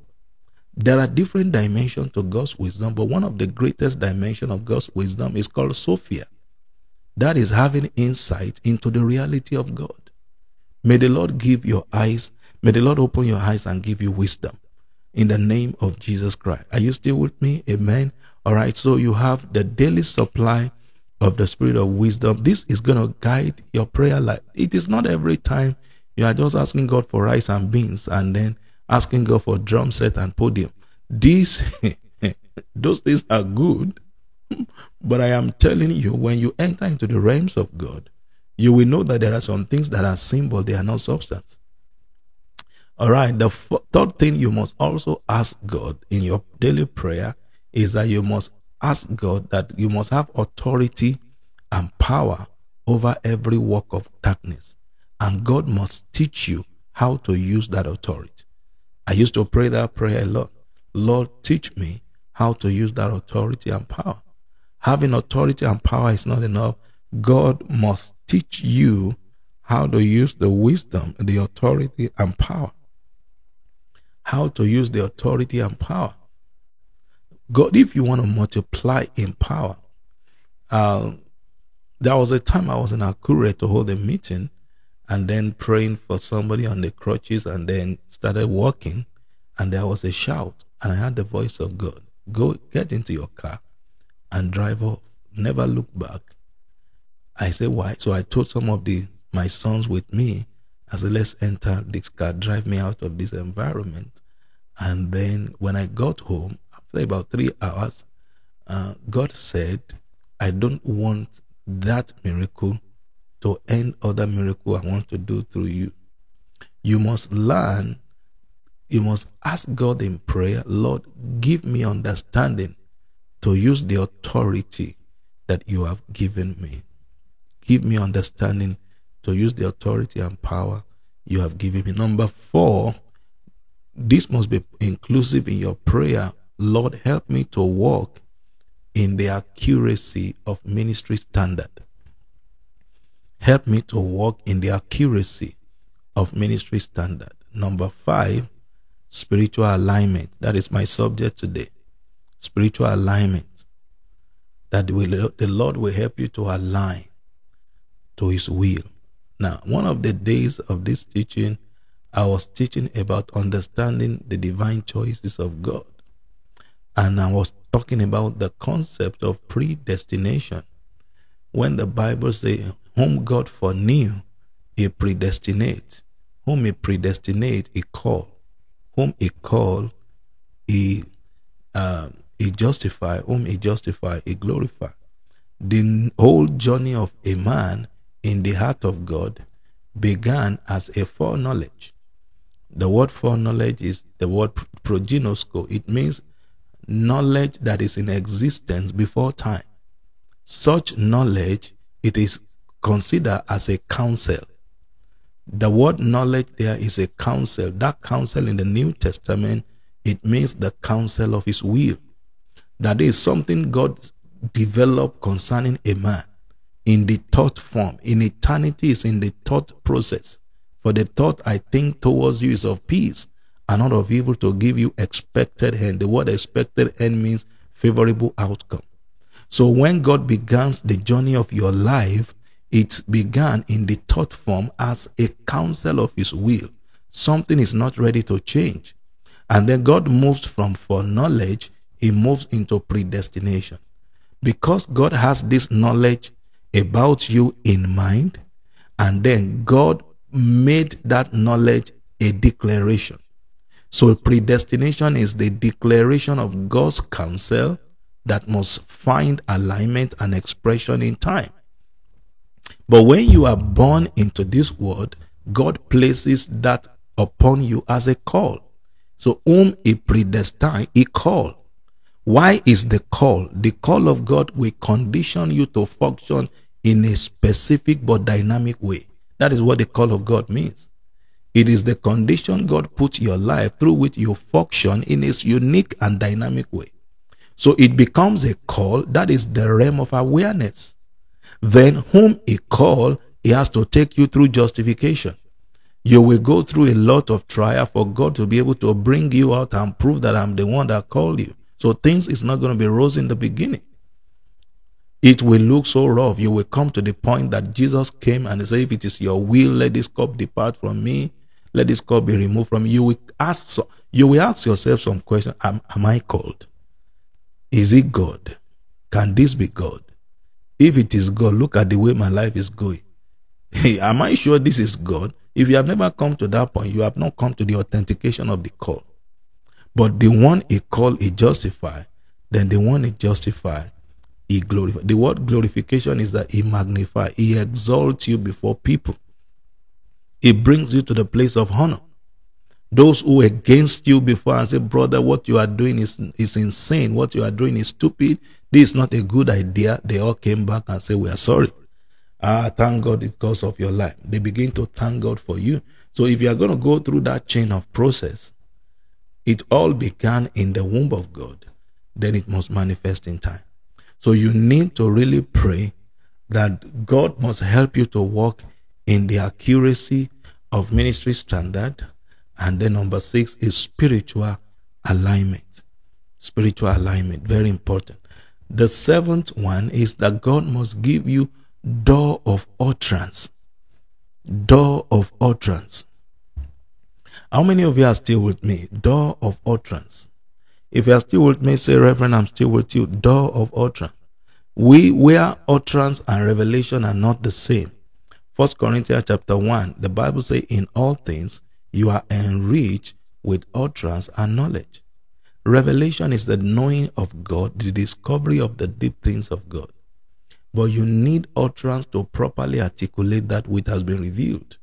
There are different dimensions to God's wisdom, but one of the greatest dimensions of God's wisdom is called Sophia. That is having insight into the reality of God. May the Lord give your eyes, may the Lord open your eyes and give you wisdom in the name of Jesus Christ. Are you still with me? Amen. All right. So you have the daily supply of the spirit of wisdom. This is going to guide your prayer life. It is not every time you are just asking God for rice and beans and then asking God for drum set and podium. These, [LAUGHS] those things are good. [LAUGHS] But I am telling you, when you enter into the realms of God, you will know that there are some things that are symbol, they are not substance. All right. The f- third thing you must also ask God in your daily prayer is that you must ask God that you must have authority and power over every work of darkness. And God must teach you how to use that authority. I used to pray that prayer a lot. Lord, teach me how to use that authority and power. Having authority and power is not enough. God must teach you how to use the wisdom, the authority, and power. How to use the authority and power. God, if you want to multiply in power, uh, there was a time I was in Akure to hold a meeting and then praying for somebody on the crutches and then started walking and there was a shout and I heard the voice of God. Go get into your car and drive off. Never look back. I said, why? So I told some of the my sons with me, I said, let's enter this car, drive me out of this environment. And then when I got home, after about three hours, uh, God said, I don't want that miracle to end other miracle I want to do through you. You must learn, you must ask God in prayer, Lord, give me understanding to use the authority that you have given me. Give me understanding to use the authority and power you have given me. Number four, this must be inclusive in your prayer. Lord, help me to walk in the accuracy of ministry standard. Help me to walk in the accuracy of ministry standard. Number five, spiritual alignment. That is my subject today spiritual alignment that will, the Lord will help you to align to His will. Now, one of the days of this teaching, I was teaching about understanding the divine choices of God. And I was talking about the concept of predestination. When the Bible says, whom God foreknew, he predestinate. Whom he predestinate, he call. Whom he call, he uh, he justify, whom he justify, he glorify. The whole journey of a man in the heart of God began as a foreknowledge. The word foreknowledge is the word proginosko. It means knowledge that is in existence before time. Such knowledge, it is considered as a counsel. The word knowledge there is a counsel. That counsel in the New Testament, it means the counsel of his will. That is something God developed concerning a man in the thought form. In eternity is in the thought process. For the thought I think towards you is of peace and not of evil to give you expected end. The word expected end means favorable outcome. So when God begins the journey of your life, it began in the thought form as a counsel of his will. Something is not ready to change. And then God moves from foreknowledge he moves into predestination. Because God has this knowledge about you in mind, and then God made that knowledge a declaration. So predestination is the declaration of God's counsel that must find alignment and expression in time. But when you are born into this world, God places that upon you as a call. So whom he predestined, he called. Why is the call? The call of God will condition you to function in a specific but dynamic way. That is what the call of God means. It is the condition God puts your life through which you function in its unique and dynamic way. So it becomes a call that is the realm of awareness. Then, whom he call, he has to take you through justification. You will go through a lot of trial for God to be able to bring you out and prove that I'm the one that called you. So things is not going to be rosy in the beginning. It will look so rough. You will come to the point that Jesus came and said, If it is your will, let this cup depart from me. Let this cup be removed from you. You will ask, so, you will ask yourself some question. Am, am I called? Is it God? Can this be God? If it is God, look at the way my life is going. Hey, [LAUGHS] am I sure this is God? If you have never come to that point, you have not come to the authentication of the call. But the one he call, he justify. Then the one he justify, he glorify. The word glorification is that he magnify, he exalts you before people. He brings you to the place of honor. Those who were against you before and say, brother, what you are doing is, is insane. What you are doing is stupid. This is not a good idea. They all came back and said, we are sorry. Ah, thank God because of your life. They begin to thank God for you. So if you are going to go through that chain of process, it all began in the womb of God. Then it must manifest in time. So you need to really pray that God must help you to walk in the accuracy of ministry standard and then number six is spiritual alignment. Spiritual alignment, very important. The seventh one is that God must give you door of utterance. Door of utterance. How many of you are still with me? Door of utterance. If you are still with me, say, Reverend, I'm still with you. Door of utterance. We where utterance and revelation are not the same. First Corinthians chapter 1, the Bible says, In all things you are enriched with utterance and knowledge. Revelation is the knowing of God, the discovery of the deep things of God. But you need utterance to properly articulate that which has been revealed.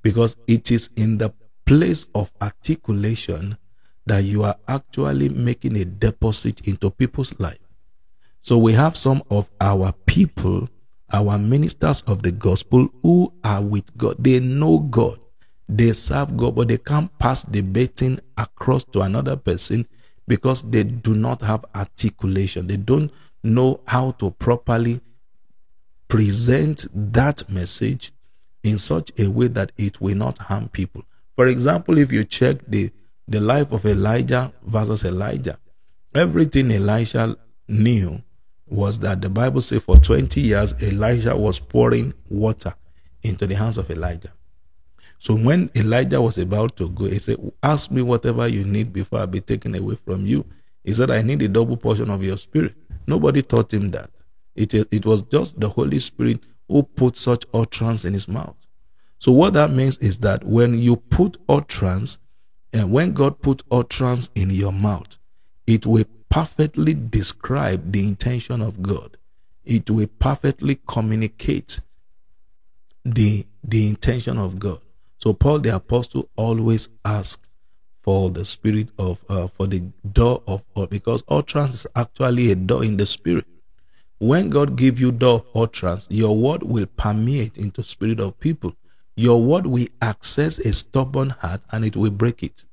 Because it is in the place of articulation that you are actually making a deposit into people's life. So we have some of our people, our ministers of the gospel who are with God. They know God. They serve God, but they can't pass the baton across to another person because they do not have articulation. They don't know how to properly present that message in such a way that it will not harm people. For example, if you check the, the life of Elijah versus Elijah, everything Elisha knew was that the Bible says for 20 years Elisha was pouring water into the hands of Elijah. So when Elijah was about to go, he said, Ask me whatever you need before I be taken away from you. He said, I need a double portion of your spirit. Nobody taught him that. It, it was just the Holy Spirit who put such utterance in his mouth. So what that means is that when you put utterance, and when God put utterance in your mouth, it will perfectly describe the intention of God. It will perfectly communicate the, the intention of God. So Paul the apostle always asked for the spirit of uh, for the door of because utterance is actually a door in the spirit. When God give you door of utterance, your word will permeate into spirit of people. Your word will access a stubborn heart and it will break it.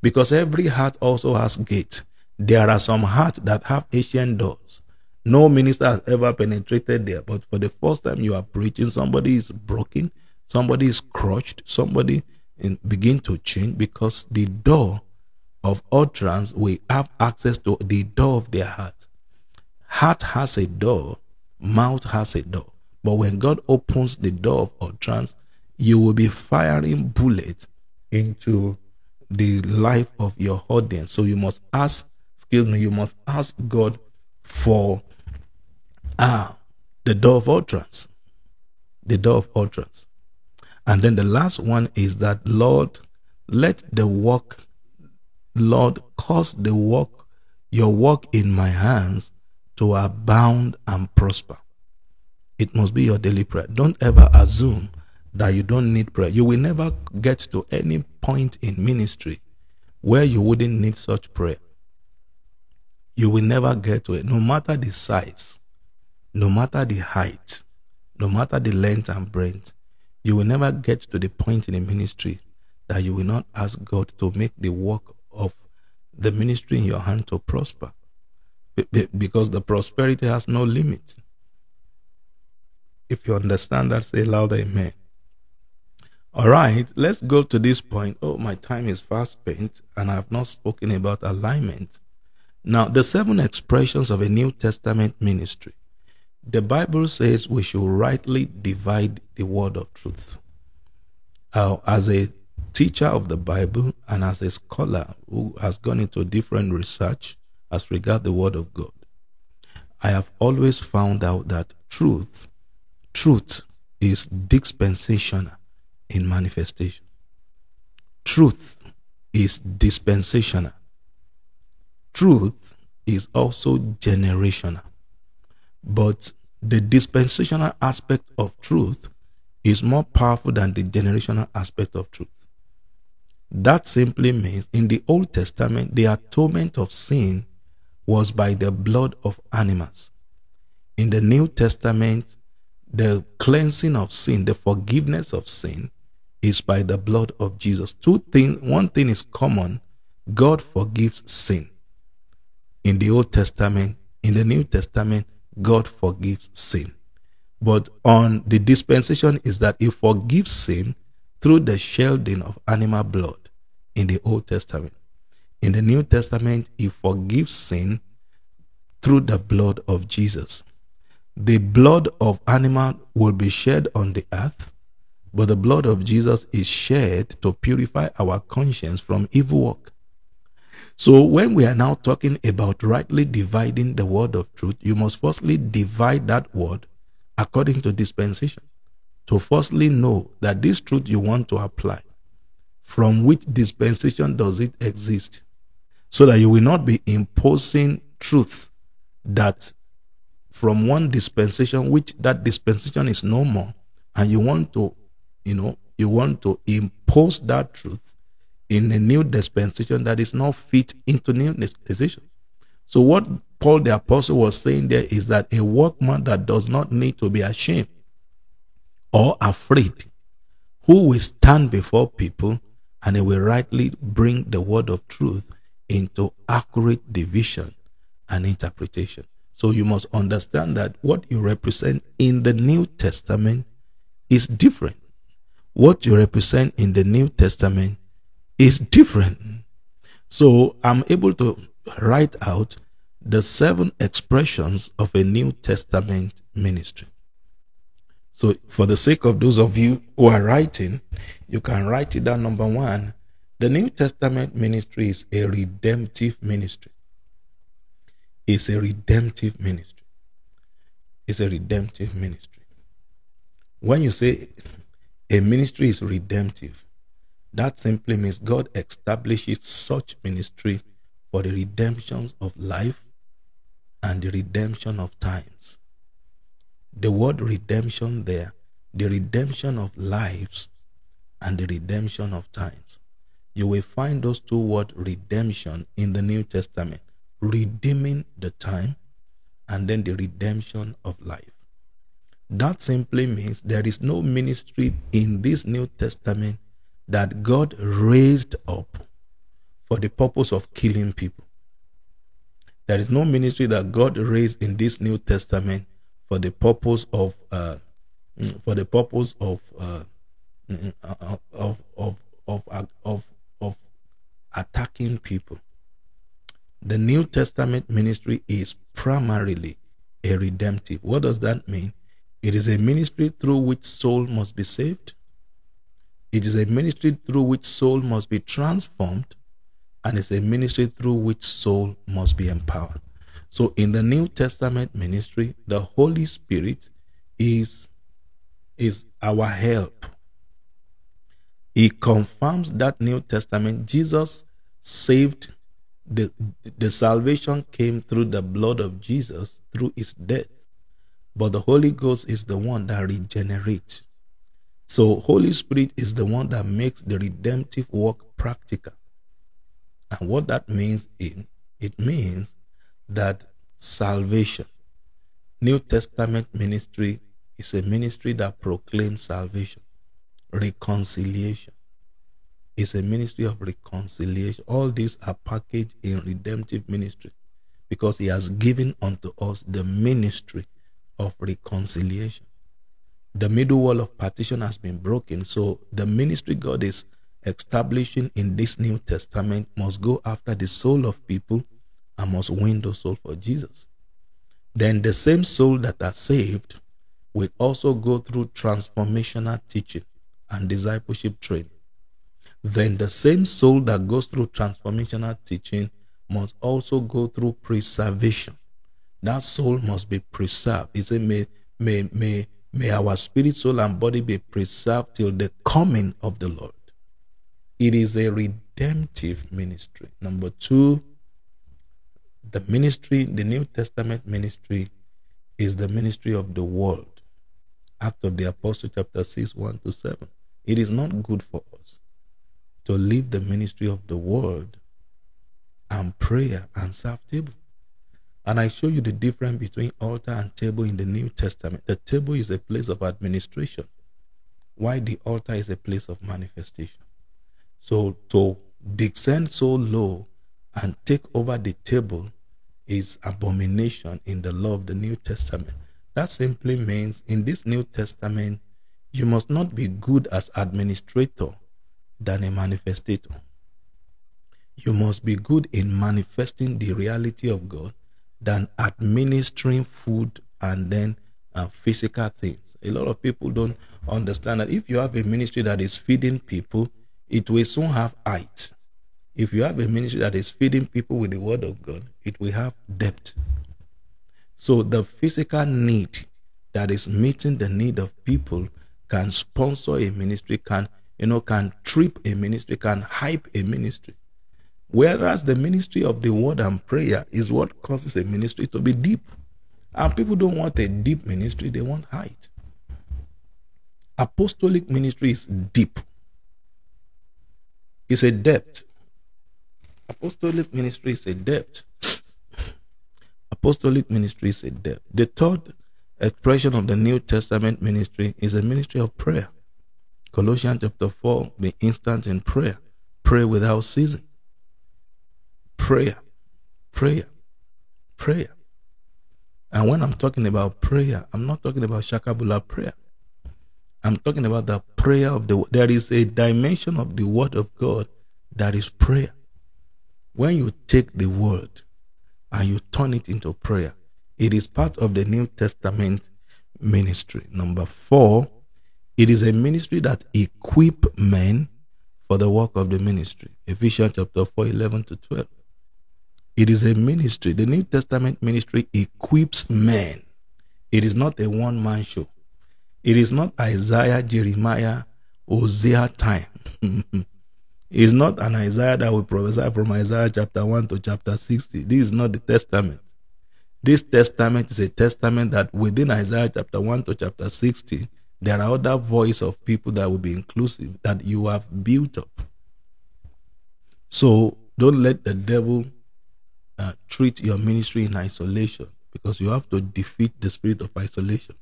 Because every heart also has gates. There are some hearts that have ancient doors. No minister has ever penetrated there, but for the first time you are preaching, somebody is broken, Somebody is crushed. Somebody in, begin to change because the door of utterance will have access to the door of their heart. Heart has a door, mouth has a door. But when God opens the door of utterance, you will be firing bullets into the life of your audience. So you must ask, excuse me, you must ask God for ah the door of utterance. The door of utterance. And then the last one is that, Lord, let the work, Lord, cause the work, your work in my hands to abound and prosper. It must be your daily prayer. Don't ever assume that you don't need prayer. You will never get to any point in ministry where you wouldn't need such prayer. You will never get to it, no matter the size, no matter the height, no matter the length and breadth. You will never get to the point in the ministry that you will not ask God to make the work of the ministry in your hand to prosper. Because the prosperity has no limit. If you understand that, say louder amen. All right, let's go to this point. Oh, my time is fast spent, and I have not spoken about alignment. Now, the seven expressions of a New Testament ministry. The Bible says we should rightly divide the word of truth. Uh, as a teacher of the Bible and as a scholar who has gone into different research as regard the word of God, I have always found out that truth, truth is dispensational in manifestation. Truth is dispensational. Truth is also generational. But the dispensational aspect of truth is more powerful than the generational aspect of truth. That simply means in the Old Testament, the atonement of sin was by the blood of animals. In the New Testament, the cleansing of sin, the forgiveness of sin, is by the blood of Jesus. Two things, one thing is common God forgives sin. In the Old Testament, in the New Testament, God forgives sin. But on the dispensation is that He forgives sin through the shedding of animal blood in the Old Testament. In the New Testament, He forgives sin through the blood of Jesus. The blood of animal will be shed on the earth but the blood of Jesus is shed to purify our conscience from evil work. So when we are now talking about rightly dividing the word of truth, you must firstly divide that word according to dispensation. To firstly know that this truth you want to apply, from which dispensation does it exist? So that you will not be imposing truth that from one dispensation, which that dispensation is no more, and you want to you know, you want to impose that truth in a new dispensation that is not fit into new dispensation. So what Paul the apostle was saying there is that a workman that does not need to be ashamed or afraid, who will stand before people and he will rightly bring the word of truth into accurate division and interpretation. So you must understand that what you represent in the New Testament is different what you represent in the New Testament is different. So I'm able to write out the seven expressions of a New Testament ministry. So, for the sake of those of you who are writing, you can write it down. Number one, the New Testament ministry is a redemptive ministry. It's a redemptive ministry. It's a redemptive ministry. When you say a ministry is redemptive. That simply means God establishes such ministry for the redemption of life and the redemption of times. The word redemption there, the redemption of lives and the redemption of times. You will find those two words redemption in the New Testament, redeeming the time and then the redemption of life. That simply means there is no ministry in this New Testament that God raised up for the purpose of killing people. There is no ministry that God raised in this New Testament for the purpose of uh, for the purpose of uh, of, of of of of attacking people. The New Testament ministry is primarily a redemptive. What does that mean? It is a ministry through which soul must be saved. It is a ministry through which soul must be transformed. And it's a ministry through which soul must be empowered. So in the New Testament ministry, the Holy Spirit is, is our help. He confirms that New Testament. Jesus saved the, the salvation came through the blood of Jesus through his death. But the Holy Ghost is the one that regenerates. So Holy Spirit is the one that makes the redemptive work practical. And what that means, it, it means that salvation, New Testament ministry is a ministry that proclaims salvation, reconciliation. It's a ministry of reconciliation. All these are packaged in redemptive ministry because He has given unto us the ministry of reconciliation. The middle wall of partition has been broken. So the ministry God is establishing in this New Testament must go after the soul of people and must win the soul for Jesus. Then the same soul that are saved will also go through transformational teaching and discipleship training. Then the same soul that goes through transformational teaching must also go through preservation. That soul must be preserved. He said, may, may, may, may our spirit, soul, and body be preserved till the coming of the Lord. It is a redemptive ministry. Number two, the ministry, the New Testament ministry, is the ministry of the world. Act of the Apostle, chapter 6, 1 to 7. It is not good for us to leave the ministry of the world and prayer and serve table. And I show you the difference between altar and table in the New Testament. The table is a place of administration, while the altar is a place of manifestation. So to descend so low and take over the table is abomination in the law of the New Testament. That simply means in this New Testament, you must not be good as administrator than a manifestator. You must be good in manifesting the reality of God than administering food and then uh, physical things. A lot of people don't understand that if you have a ministry that is feeding people, it will soon have height. If you have a ministry that is feeding people with the word of God, it will have depth. So the physical need that is meeting the need of people can sponsor a ministry, can you know, can trip a ministry, can hype a ministry. Whereas the ministry of the word and prayer is what causes a ministry to be deep. And people don't want a deep ministry, they want height. Apostolic ministry is deep. It's a depth. Apostolic ministry is a depth. Apostolic ministry is a depth. The third expression of the New Testament ministry is a ministry of prayer. Colossians chapter 4 be instant in prayer. Pray without ceasing. Prayer. Prayer. Prayer. And when I'm talking about prayer, I'm not talking about shakabula prayer. I'm talking about the prayer of the there is a dimension of the word of God that is prayer. When you take the word and you turn it into prayer, it is part of the New Testament ministry. Number four, it is a ministry that equip men for the work of the ministry. Ephesians chapter 4, 11 to 12. It is a ministry. The New Testament ministry equips men. It is not a one man show. It is not Isaiah, Jeremiah, Hosea time. [LAUGHS] it's not an Isaiah that will prophesy from Isaiah chapter 1 to chapter 60. This is not the testament. This testament is a testament that within Isaiah chapter 1 to chapter 60, there are other voice of people that will be inclusive that you have built up. So don't let the devil uh, treat your ministry in isolation because you have to defeat the spirit of isolation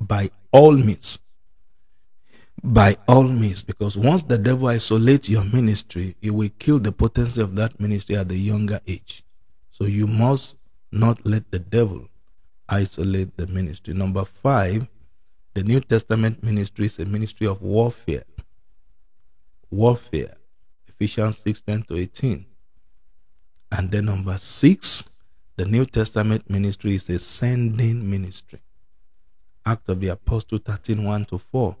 by all means. By all means, because once the devil isolates your ministry, it will kill the potency of that ministry at the younger age. So you must not let the devil isolate the ministry. Number five, the New Testament ministry is a ministry of warfare. Warfare. Ephesians 6 10 to 18. And then number six, the New Testament ministry is a sending ministry. Act of the Apostle 13 1 to 4.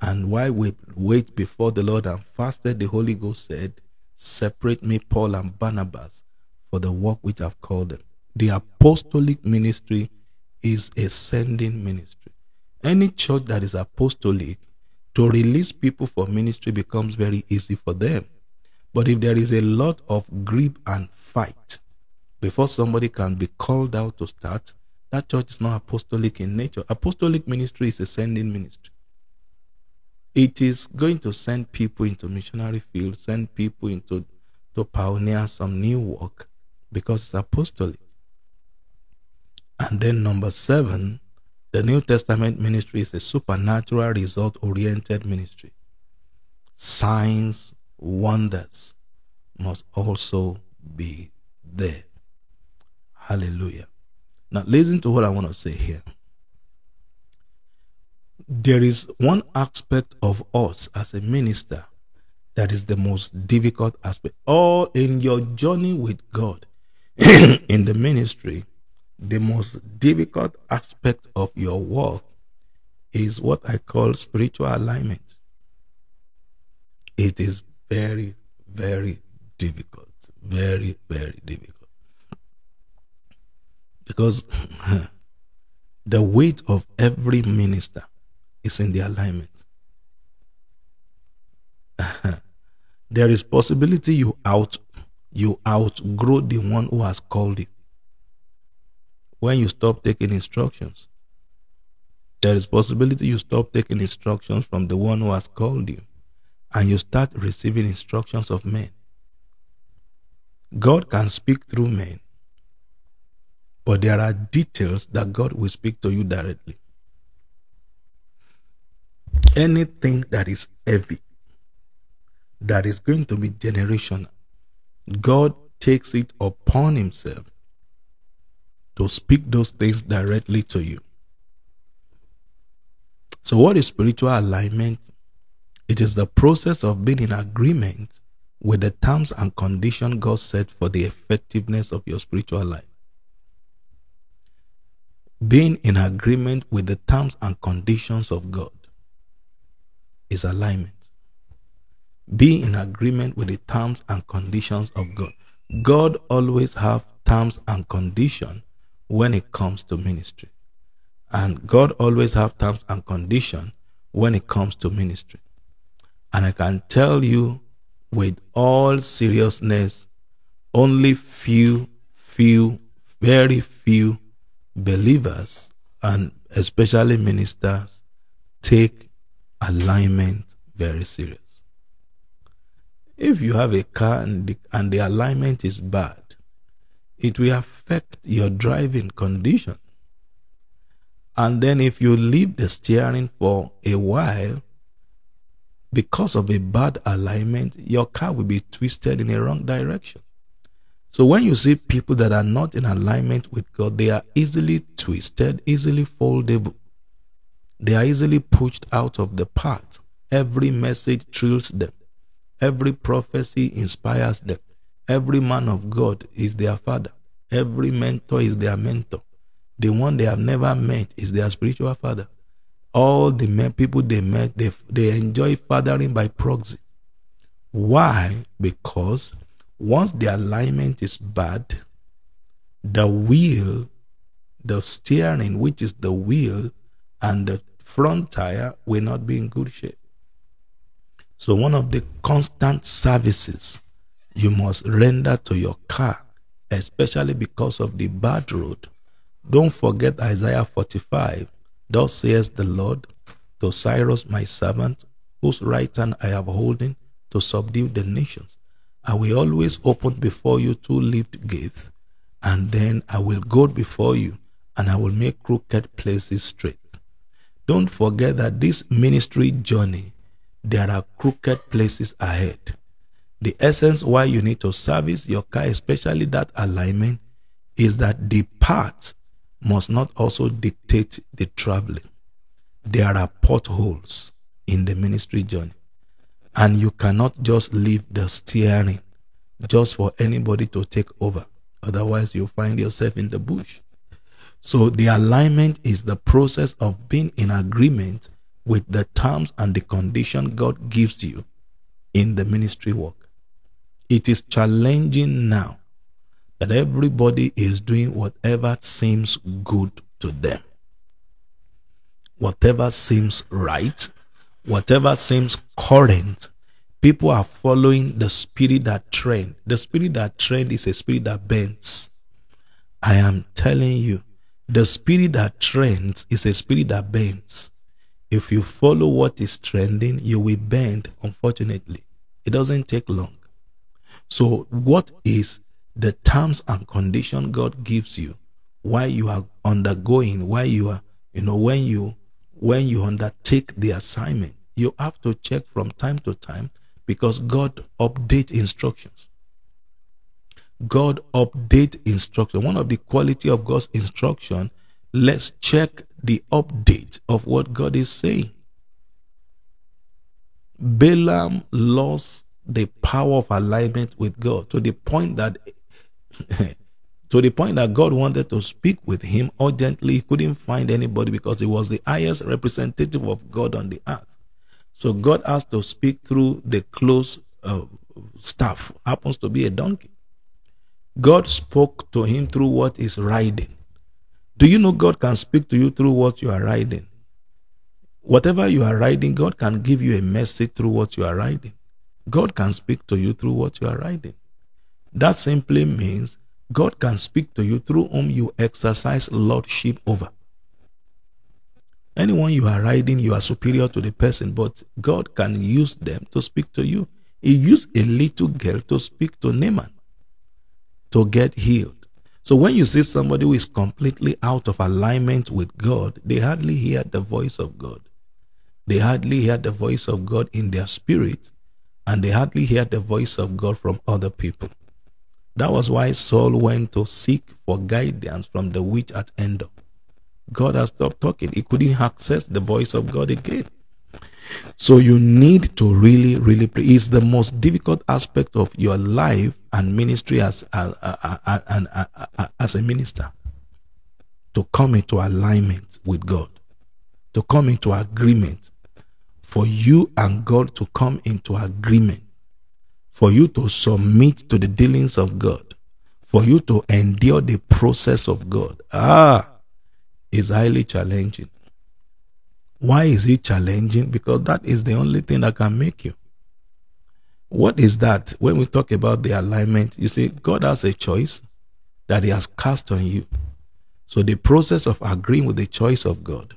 And while we wait before the Lord and fasted, the Holy Ghost said, Separate me, Paul and Barnabas, for the work which I've called them. The apostolic ministry is a sending ministry. Any church that is apostolic, to release people for ministry becomes very easy for them. But if there is a lot of grip and fight before somebody can be called out to start, that church is not apostolic in nature. Apostolic ministry is a sending ministry. It is going to send people into missionary fields, send people into to pioneer some new work because it's apostolic. And then number seven, the New Testament ministry is a supernatural result oriented ministry. Signs, wonders must also be there. Hallelujah. Now, listen to what I want to say here. There is one aspect of us as a minister that is the most difficult aspect. All in your journey with God, [CLEARS THROAT] in the ministry, the most difficult aspect of your work is what I call spiritual alignment. It is very, very difficult. Very, very difficult. Because [LAUGHS] the weight of every minister is in the alignment. [LAUGHS] there is possibility you out you outgrow the one who has called you when you stop taking instructions. There is possibility you stop taking instructions from the one who has called you and you start receiving instructions of men. God can speak through men, but there are details that God will speak to you directly. Anything that is heavy, that is going to be generational, God takes it upon Himself to speak those things directly to you. So, what is spiritual alignment? It is the process of being in agreement with the terms and conditions God set for the effectiveness of your spiritual life. Being in agreement with the terms and conditions of God is alignment. Being in agreement with the terms and conditions of God. God always have terms and conditions when it comes to ministry. And God always have terms and conditions when it comes to ministry. And I can tell you with all seriousness, only few, few, very few believers and especially ministers take alignment very serious. If you have a car and the, and the alignment is bad, it will affect your driving condition. And then if you leave the steering for a while, because of a bad alignment, your car will be twisted in a wrong direction. So when you see people that are not in alignment with God, they are easily twisted, easily foldable. They are easily pushed out of the path. Every message thrills them. Every prophecy inspires them. Every man of God is their father. Every mentor is their mentor. The one they have never met is their spiritual father. All the men, people they met, they, they enjoy fathering by proxy. Why? Because once the alignment is bad, the wheel, the steering, which is the wheel, and the front tire will not be in good shape. So, one of the constant services you must render to your car, especially because of the bad road. Don't forget Isaiah 45. Thus says the Lord to Cyrus, my servant, whose right hand I have holding to subdue the nations. I will always open before you two lift gates, and then I will go before you, and I will make crooked places straight. Don't forget that this ministry journey, there are crooked places ahead. The essence why you need to service your car, especially that alignment, is that the path must not also dictate the traveling. There are potholes in the ministry journey, and you cannot just leave the steering just for anybody to take over. Otherwise, you find yourself in the bush. So, the alignment is the process of being in agreement with the terms and the condition God gives you in the ministry work. It is challenging now that everybody is doing whatever seems good to them. Whatever seems right, whatever seems current, people are following the spirit that trend. The spirit that trend is a spirit that bends. I am telling you, the spirit that trends is a spirit that bends. If you follow what is trending, you will bend, unfortunately. It doesn't take long. So, what is the terms and condition God gives you while you are undergoing, while you are, you know, when you when you undertake the assignment, you have to check from time to time because God update instructions. God update instruction. One of the quality of God's instruction, let's check the update of what God is saying. Balaam lost the power of alignment with God to the point that [LAUGHS] to the point that God wanted to speak with him urgently. He couldn't find anybody because he was the highest representative of God on the earth. So God has to speak through the close uh, staff, happens to be a donkey. God spoke to him through what is riding. Do you know God can speak to you through what you are riding? Whatever you are riding, God can give you a message through what you are riding. God can speak to you through what you are riding. That simply means God can speak to you through whom you exercise lordship over. Anyone you are riding, you are superior to the person, but God can use them to speak to you. He used a little girl to speak to Naaman to get healed. So when you see somebody who is completely out of alignment with God, they hardly hear the voice of God. They hardly hear the voice of God in their spirit, and they hardly hear the voice of God from other people. That was why Saul went to seek for guidance from the witch at Endor. God has stopped talking. He couldn't access the voice of God again. So you need to really, really pray. It's the most difficult aspect of your life and ministry as, as, as a minister to come into alignment with God, to come into agreement, for you and God to come into agreement, for you to submit to the dealings of God, for you to endure the process of God. Ah, is highly challenging. Why is it challenging? Because that is the only thing that can make you. What is that? When we talk about the alignment, you see, God has a choice that He has cast on you. So the process of agreeing with the choice of God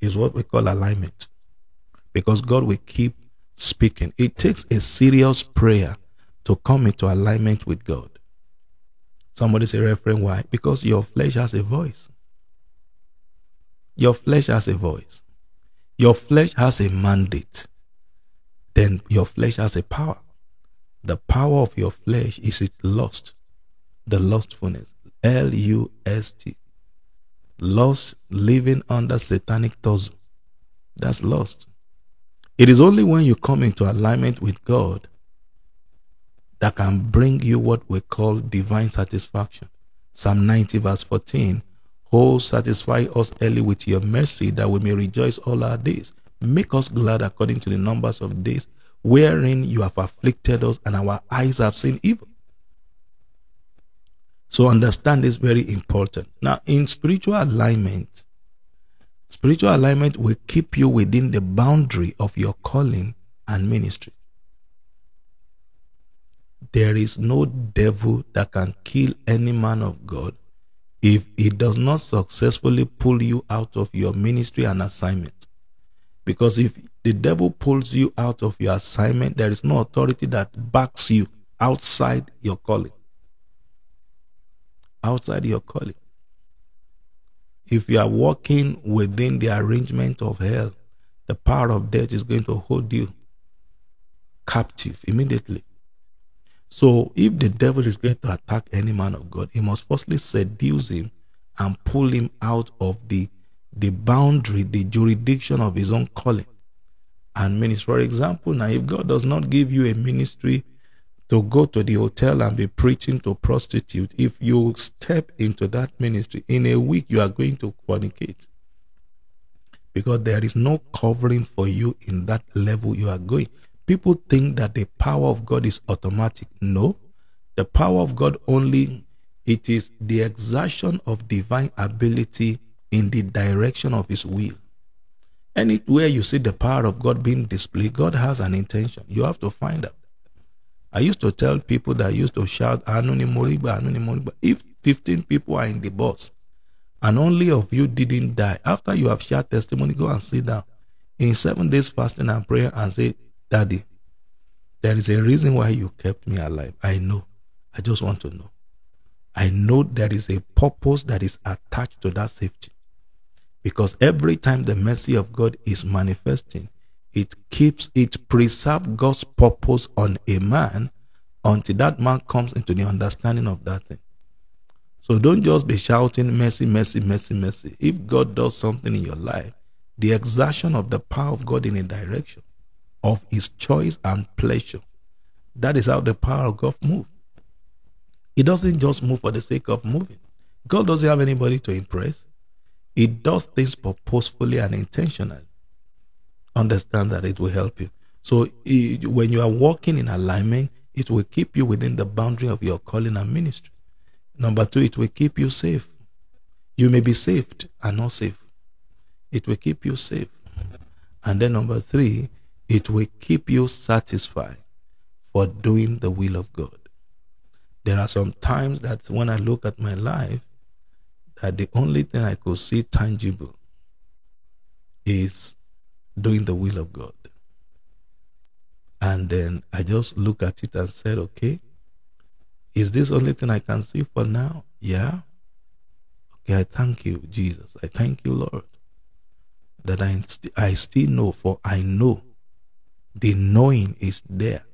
is what we call alignment. Because God will keep speaking. It takes a serious prayer to come into alignment with God. Somebody say, Reference, why? Because your flesh has a voice. Your flesh has a voice. Your flesh has a mandate. Then your flesh has a power. The power of your flesh is its lust, the lustfulness. L U S T. Lust living under satanic tussle. That's lust. It is only when you come into alignment with God that can bring you what we call divine satisfaction. Psalm 90, verse 14 Oh, satisfy us early with your mercy that we may rejoice all our days. Make us glad according to the numbers of days wherein you have afflicted us and our eyes have seen evil. So understand this very important. Now, in spiritual alignment, spiritual alignment will keep you within the boundary of your calling and ministry. There is no devil that can kill any man of God if he does not successfully pull you out of your ministry and assignment. Because if the devil pulls you out of your assignment, there is no authority that backs you outside your calling. Outside your calling. If you are walking within the arrangement of hell, the power of death is going to hold you captive immediately. So if the devil is going to attack any man of God, he must firstly seduce him and pull him out of the the boundary, the jurisdiction of his own calling and ministry. For example, now if God does not give you a ministry to go to the hotel and be preaching to prostitute, if you step into that ministry in a week, you are going to fornicate because there is no covering for you in that level you are going. People think that the power of God is automatic. No, the power of God only it is the exertion of divine ability in the direction of His will. Anywhere you see the power of God being displayed, God has an intention. You have to find out. I used to tell people that I used to shout Anuni Moriba, Anuni Moriba. If 15 people are in the bus and only of you didn't die, after you have shared testimony, go and sit down. In seven days fasting and prayer and say, Daddy, There is a reason why you kept me alive. I know. I just want to know. I know there is a purpose that is attached to that safety. Because every time the mercy of God is manifesting, it keeps, it preserves God's purpose on a man until that man comes into the understanding of that thing. So don't just be shouting, mercy, mercy, mercy, mercy. If God does something in your life, the exertion of the power of God in a direction of his choice and pleasure. That is how the power of God moves. He doesn't just move for the sake of moving. God doesn't have anybody to impress. He does things purposefully and intentionally. Understand that it will help you. So when you are walking in alignment, it will keep you within the boundary of your calling and ministry. Number two, it will keep you safe. You may be saved and not safe. It will keep you safe. And then number three, it will keep you satisfied for doing the will of God. There are some times that when I look at my life, that the only thing I could see tangible is doing the will of God. And then I just look at it and said, okay, is this only thing I can see for now? Yeah. Okay, I thank you, Jesus. I thank you, Lord, that I, st- I still know, for I know the knowing is there.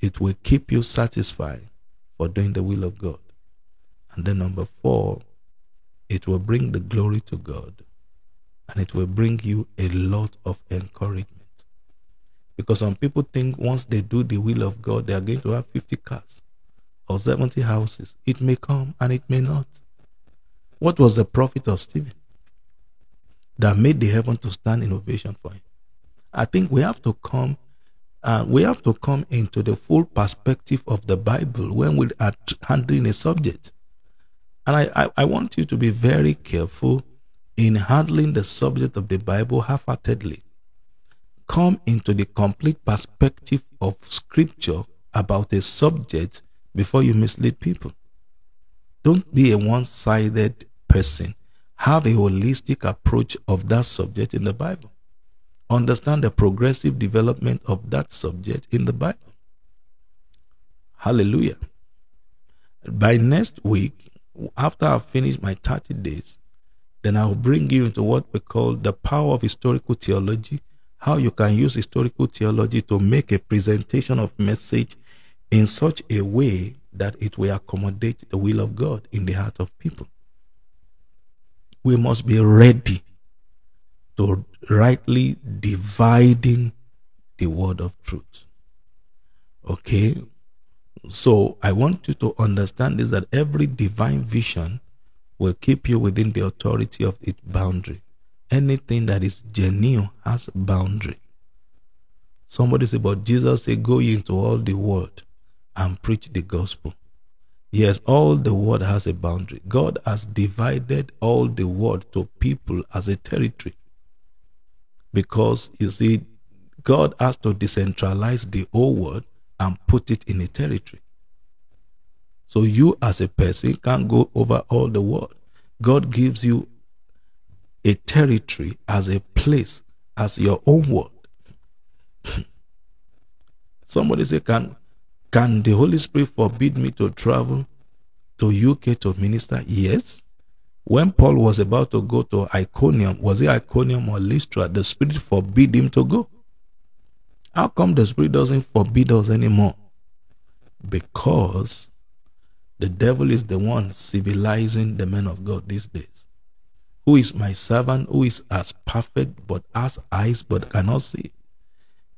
It will keep you satisfied for doing the will of God. And then number four, it will bring the glory to God and it will bring you a lot of encouragement. Because some people think once they do the will of God, they are going to have 50 cars or 70 houses. It may come and it may not. What was the profit of Stephen that made the heaven to stand in ovation for him? I think we have to come uh, we have to come into the full perspective of the Bible when we are handling a subject. And I, I, I want you to be very careful in handling the subject of the Bible half heartedly. Come into the complete perspective of Scripture about a subject before you mislead people. Don't be a one sided person. Have a holistic approach of that subject in the Bible. Understand the progressive development of that subject in the Bible. Hallelujah. By next week, after I've finished my 30 days, then I'll bring you into what we call the power of historical theology, how you can use historical theology to make a presentation of message in such a way that it will accommodate the will of God in the heart of people. We must be ready to rightly dividing the word of truth. Okay? So I want you to understand this that every divine vision will keep you within the authority of its boundary. Anything that is genuine has boundary. Somebody said, but Jesus said, Go into all the world and preach the gospel. Yes, all the world has a boundary. God has divided all the world to people as a territory. Because you see, God has to decentralize the whole world and put it in a territory. So you as a person can't go over all the world. God gives you a territory as a place, as your own world. [CLEARS THROAT] Somebody say, Can can the Holy Spirit forbid me to travel to UK to minister? Yes. When Paul was about to go to Iconium, was it Iconium or Lystra? The Spirit forbid him to go. How come the Spirit doesn't forbid us anymore? Because the devil is the one civilizing the men of God these days. Who is my servant, who is as perfect but has eyes but cannot see?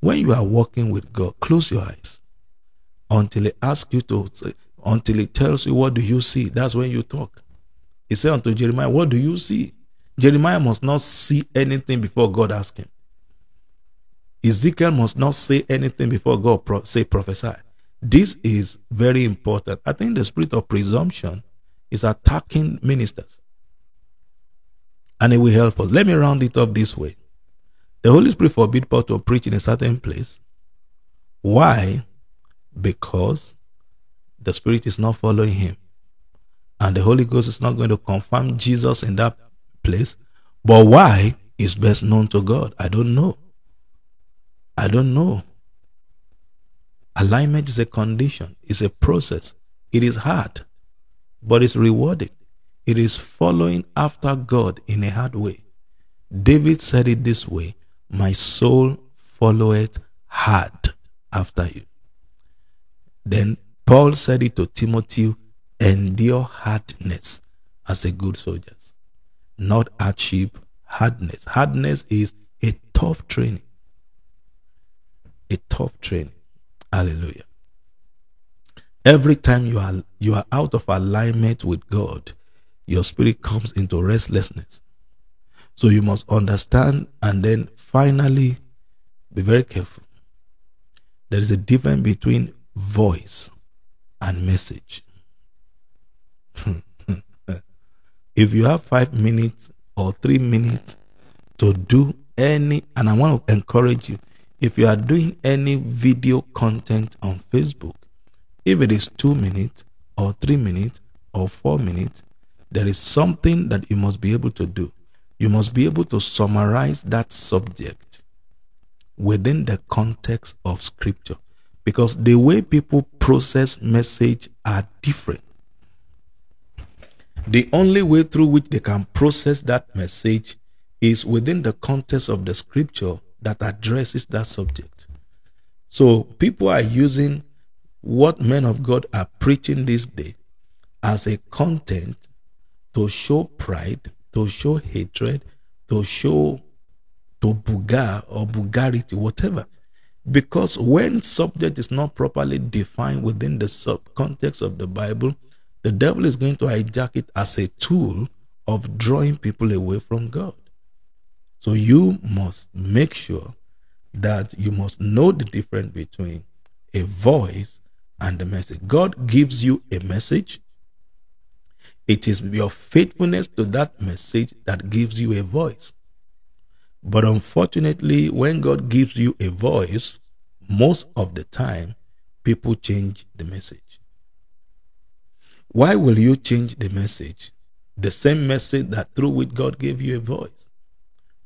When you are walking with God, close your eyes until he asks you to, until he tells you, What do you see? That's when you talk. He said unto Jeremiah, What do you see? Jeremiah must not see anything before God asks him. Ezekiel must not say anything before God pro- say prophesy. This is very important. I think the spirit of presumption is attacking ministers. And it will help us. Let me round it up this way. The Holy Spirit forbid Paul to preach in a certain place. Why? Because the Spirit is not following him and the Holy Ghost is not going to confirm Jesus in that place. But why is best known to God? I don't know. I don't know. Alignment is a condition, it's a process. It is hard, but it's rewarding. It is following after God in a hard way. David said it this way My soul followeth hard after you. Then Paul said it to Timothy endure hardness as a good soldier, not hardship, hardness. Hardness is a tough training. A tough training. Hallelujah. Every time you are you are out of alignment with God, your spirit comes into restlessness. So you must understand and then finally be very careful. There is a difference between voice and message. [LAUGHS] if you have five minutes or three minutes to do any, and I want to encourage you, if you are doing any video content on Facebook, if it is two minutes or three minutes or four minutes, there is something that you must be able to do. You must be able to summarize that subject within the context of scripture because the way people process message are different the only way through which they can process that message is within the context of the scripture that addresses that subject. So people are using what men of God are preaching this day as a content to show pride, to show hatred, to show to bugar or bugarity, whatever. Because when subject is not properly defined within the sub context of the Bible, the devil is going to hijack it as a tool of drawing people away from God. So you must make sure that you must know the difference between a voice and a message. God gives you a message. It is your faithfulness to that message that gives you a voice. But unfortunately, when God gives you a voice, most of the time, people change the message. Why will you change the message? The same message that through which God gave you a voice.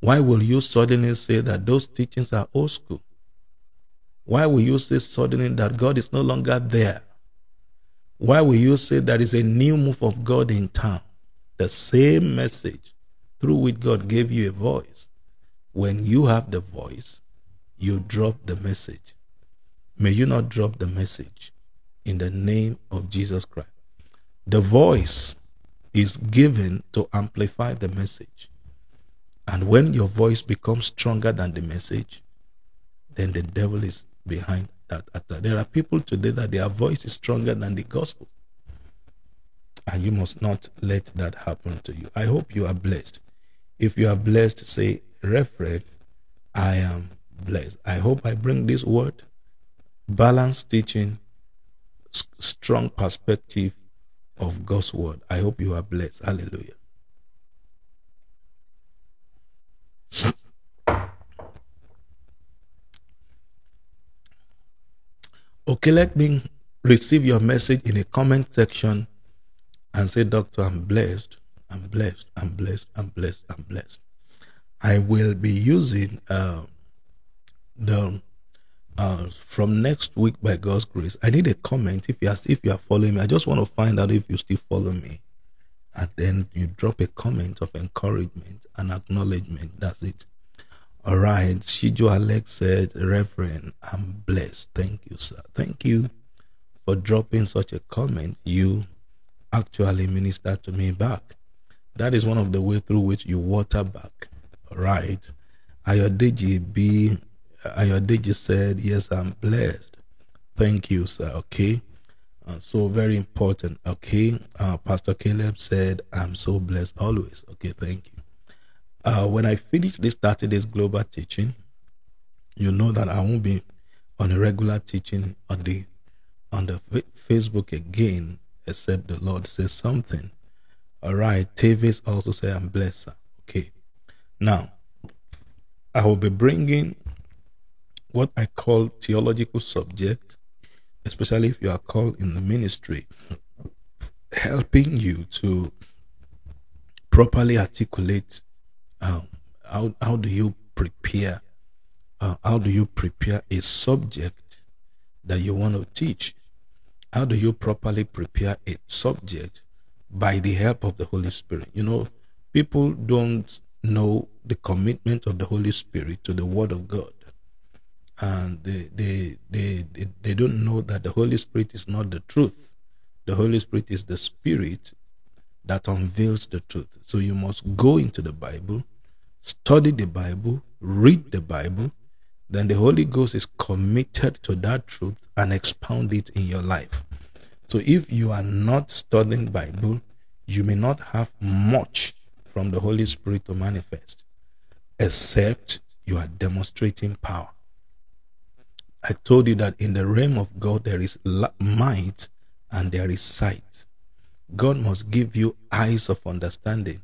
Why will you suddenly say that those teachings are old school? Why will you say suddenly that God is no longer there? Why will you say there is a new move of God in town? The same message through which God gave you a voice. When you have the voice, you drop the message. May you not drop the message in the name of Jesus Christ. The voice is given to amplify the message. And when your voice becomes stronger than the message, then the devil is behind that attack. There are people today that their voice is stronger than the gospel. And you must not let that happen to you. I hope you are blessed. If you are blessed, say, Reverend, I am blessed. I hope I bring this word, balanced teaching, strong perspective of God's word. I hope you are blessed. Hallelujah. Okay, let me receive your message in the comment section and say, Doctor, I'm blessed. I'm blessed. I'm blessed. I'm blessed. I'm blessed. I will be using uh, the uh, from next week by God's grace. I need a comment if you are if you are following me. I just want to find out if you still follow me, and then you drop a comment of encouragement and acknowledgement. That's it. All right. Shijo Alex said, Reverend, I'm blessed. Thank you, sir. Thank you for dropping such a comment. You actually minister to me back. That is one of the way through which you water back. All right. Ayodeji B. Ayodeji said, Yes, I'm blessed. Thank you, sir. Okay. Uh, so very important. Okay. Uh, Pastor Caleb said, I'm so blessed always. Okay. Thank you. Uh, when I finish this 30 days global teaching, you know that I won't be on a regular teaching on the on the Facebook again, except the Lord says something. All right, Tavis also say I'm blessed. Okay, now I will be bringing what I call theological subject, especially if you are called in the ministry, helping you to properly articulate um, how how do you prepare uh, how do you prepare a subject that you want to teach. How do you properly prepare a subject by the help of the Holy Spirit? You know, people don't know the commitment of the Holy Spirit to the Word of God. And they, they, they, they, they don't know that the Holy Spirit is not the truth. The Holy Spirit is the Spirit that unveils the truth. So you must go into the Bible, study the Bible, read the Bible, then the Holy Ghost is committed to that truth and expound it in your life. So if you are not studying Bible, you may not have much from the Holy Spirit to manifest, except you are demonstrating power. I told you that in the realm of God there is might and there is sight. God must give you eyes of understanding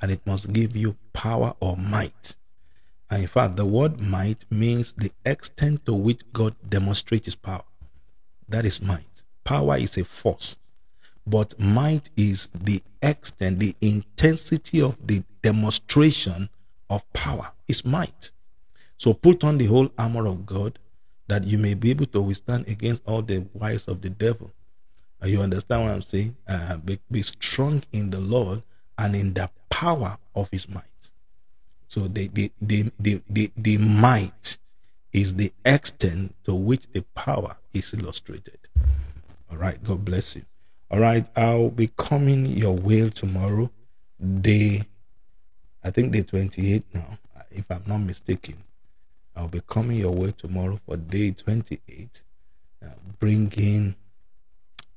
and it must give you power or might. And in fact, the word might means the extent to which God demonstrates his power. That is might. Power is a force, but might is the extent, the intensity of the demonstration of power is might. So put on the whole armor of God that you may be able to withstand against all the wiles of the devil. You understand what I'm saying? Uh, be, be strong in the Lord and in the power of his might. So the, the, the, the, the, the might is the extent to which the power is illustrated. All right. God bless you. All right. I'll be coming your way tomorrow, day, I think day 28 now, if I'm not mistaken. I'll be coming your way tomorrow for day 28, uh, bringing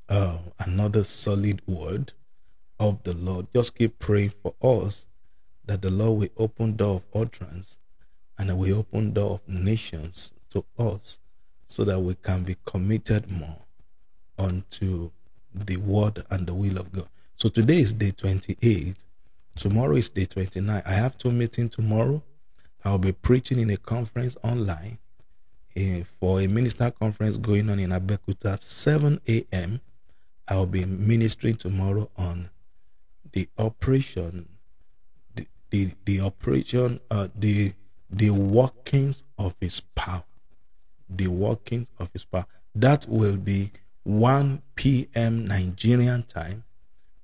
uh, another solid word of the Lord. Just keep praying for us that the Lord will open door of utterance and will open door of nations to us so that we can be committed more unto the word and the will of God. So today is day 28. Tomorrow is day 29. I have two meetings tomorrow. I'll be preaching in a conference online uh, for a minister conference going on in Abeokuta 7 a.m. I'll be ministering tomorrow on the operation the the operation uh, the the workings of his power. The workings of his power. That will be 1 p.m nigerian time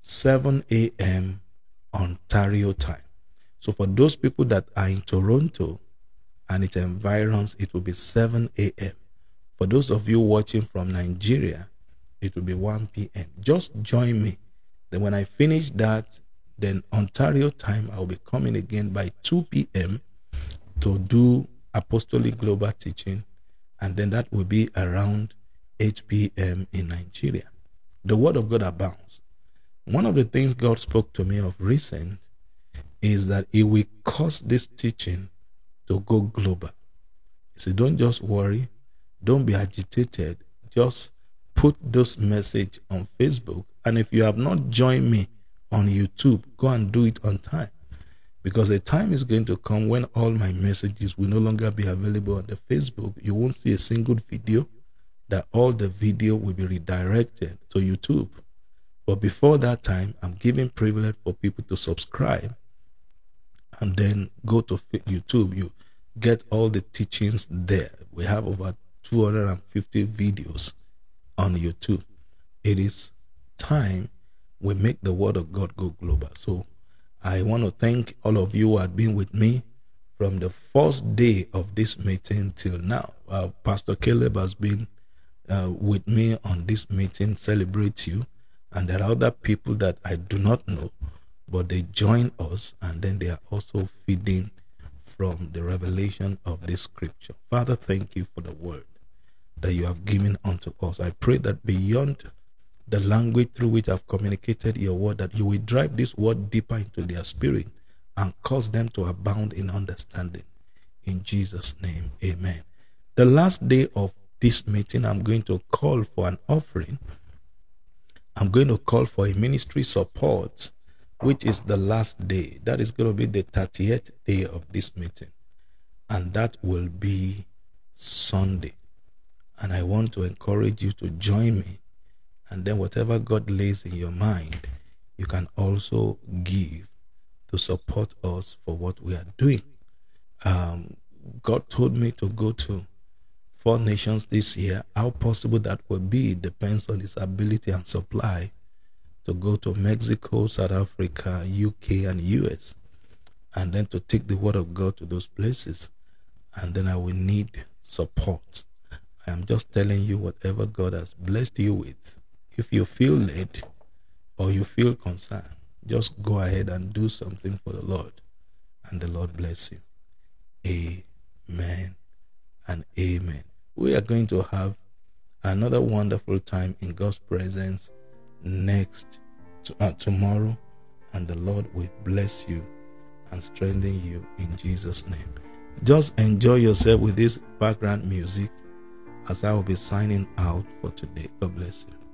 7 a.m ontario time so for those people that are in toronto and its environs it will be 7 a.m for those of you watching from nigeria it will be 1 p.m just join me then when i finish that then Ontario time, I'll be coming again by 2 p.m. to do apostolic global teaching, and then that will be around 8 p.m. in Nigeria. The word of God abounds. One of the things God spoke to me of recent is that it will cause this teaching to go global. He said, Don't just worry, don't be agitated, just put this message on Facebook. And if you have not joined me on YouTube. Go and do it on time. Because a time is going to come when all my messages will no longer be available on the Facebook. You won't see a single video, that all the video will be redirected to YouTube. But before that time, I'm giving privilege for people to subscribe and then go to YouTube. You get all the teachings there. We have over 250 videos on YouTube. It is time we make the word of God go global. So I want to thank all of you who have been with me from the first day of this meeting till now. Uh, Pastor Caleb has been uh, with me on this meeting, celebrate you. And there are other people that I do not know, but they join us and then they are also feeding from the revelation of this scripture. Father, thank you for the word that you have given unto us. I pray that beyond the language through which I've communicated your word, that you will drive this word deeper into their spirit and cause them to abound in understanding. In Jesus' name, amen. The last day of this meeting, I'm going to call for an offering. I'm going to call for a ministry support, which is the last day. That is going to be the 30th day of this meeting. And that will be Sunday. And I want to encourage you to join me and then whatever God lays in your mind, you can also give to support us for what we are doing. Um, God told me to go to four nations this year. How possible that will be depends on his ability and supply to go to Mexico, South Africa, UK, and US, and then to take the word of God to those places. And then I will need support. I am just telling you whatever God has blessed you with. If you feel led or you feel concerned, just go ahead and do something for the Lord, and the Lord bless you. Amen and amen. We are going to have another wonderful time in God's presence next uh, tomorrow, and the Lord will bless you and strengthen you in Jesus' name. Just enjoy yourself with this background music as I will be signing out for today. God bless you.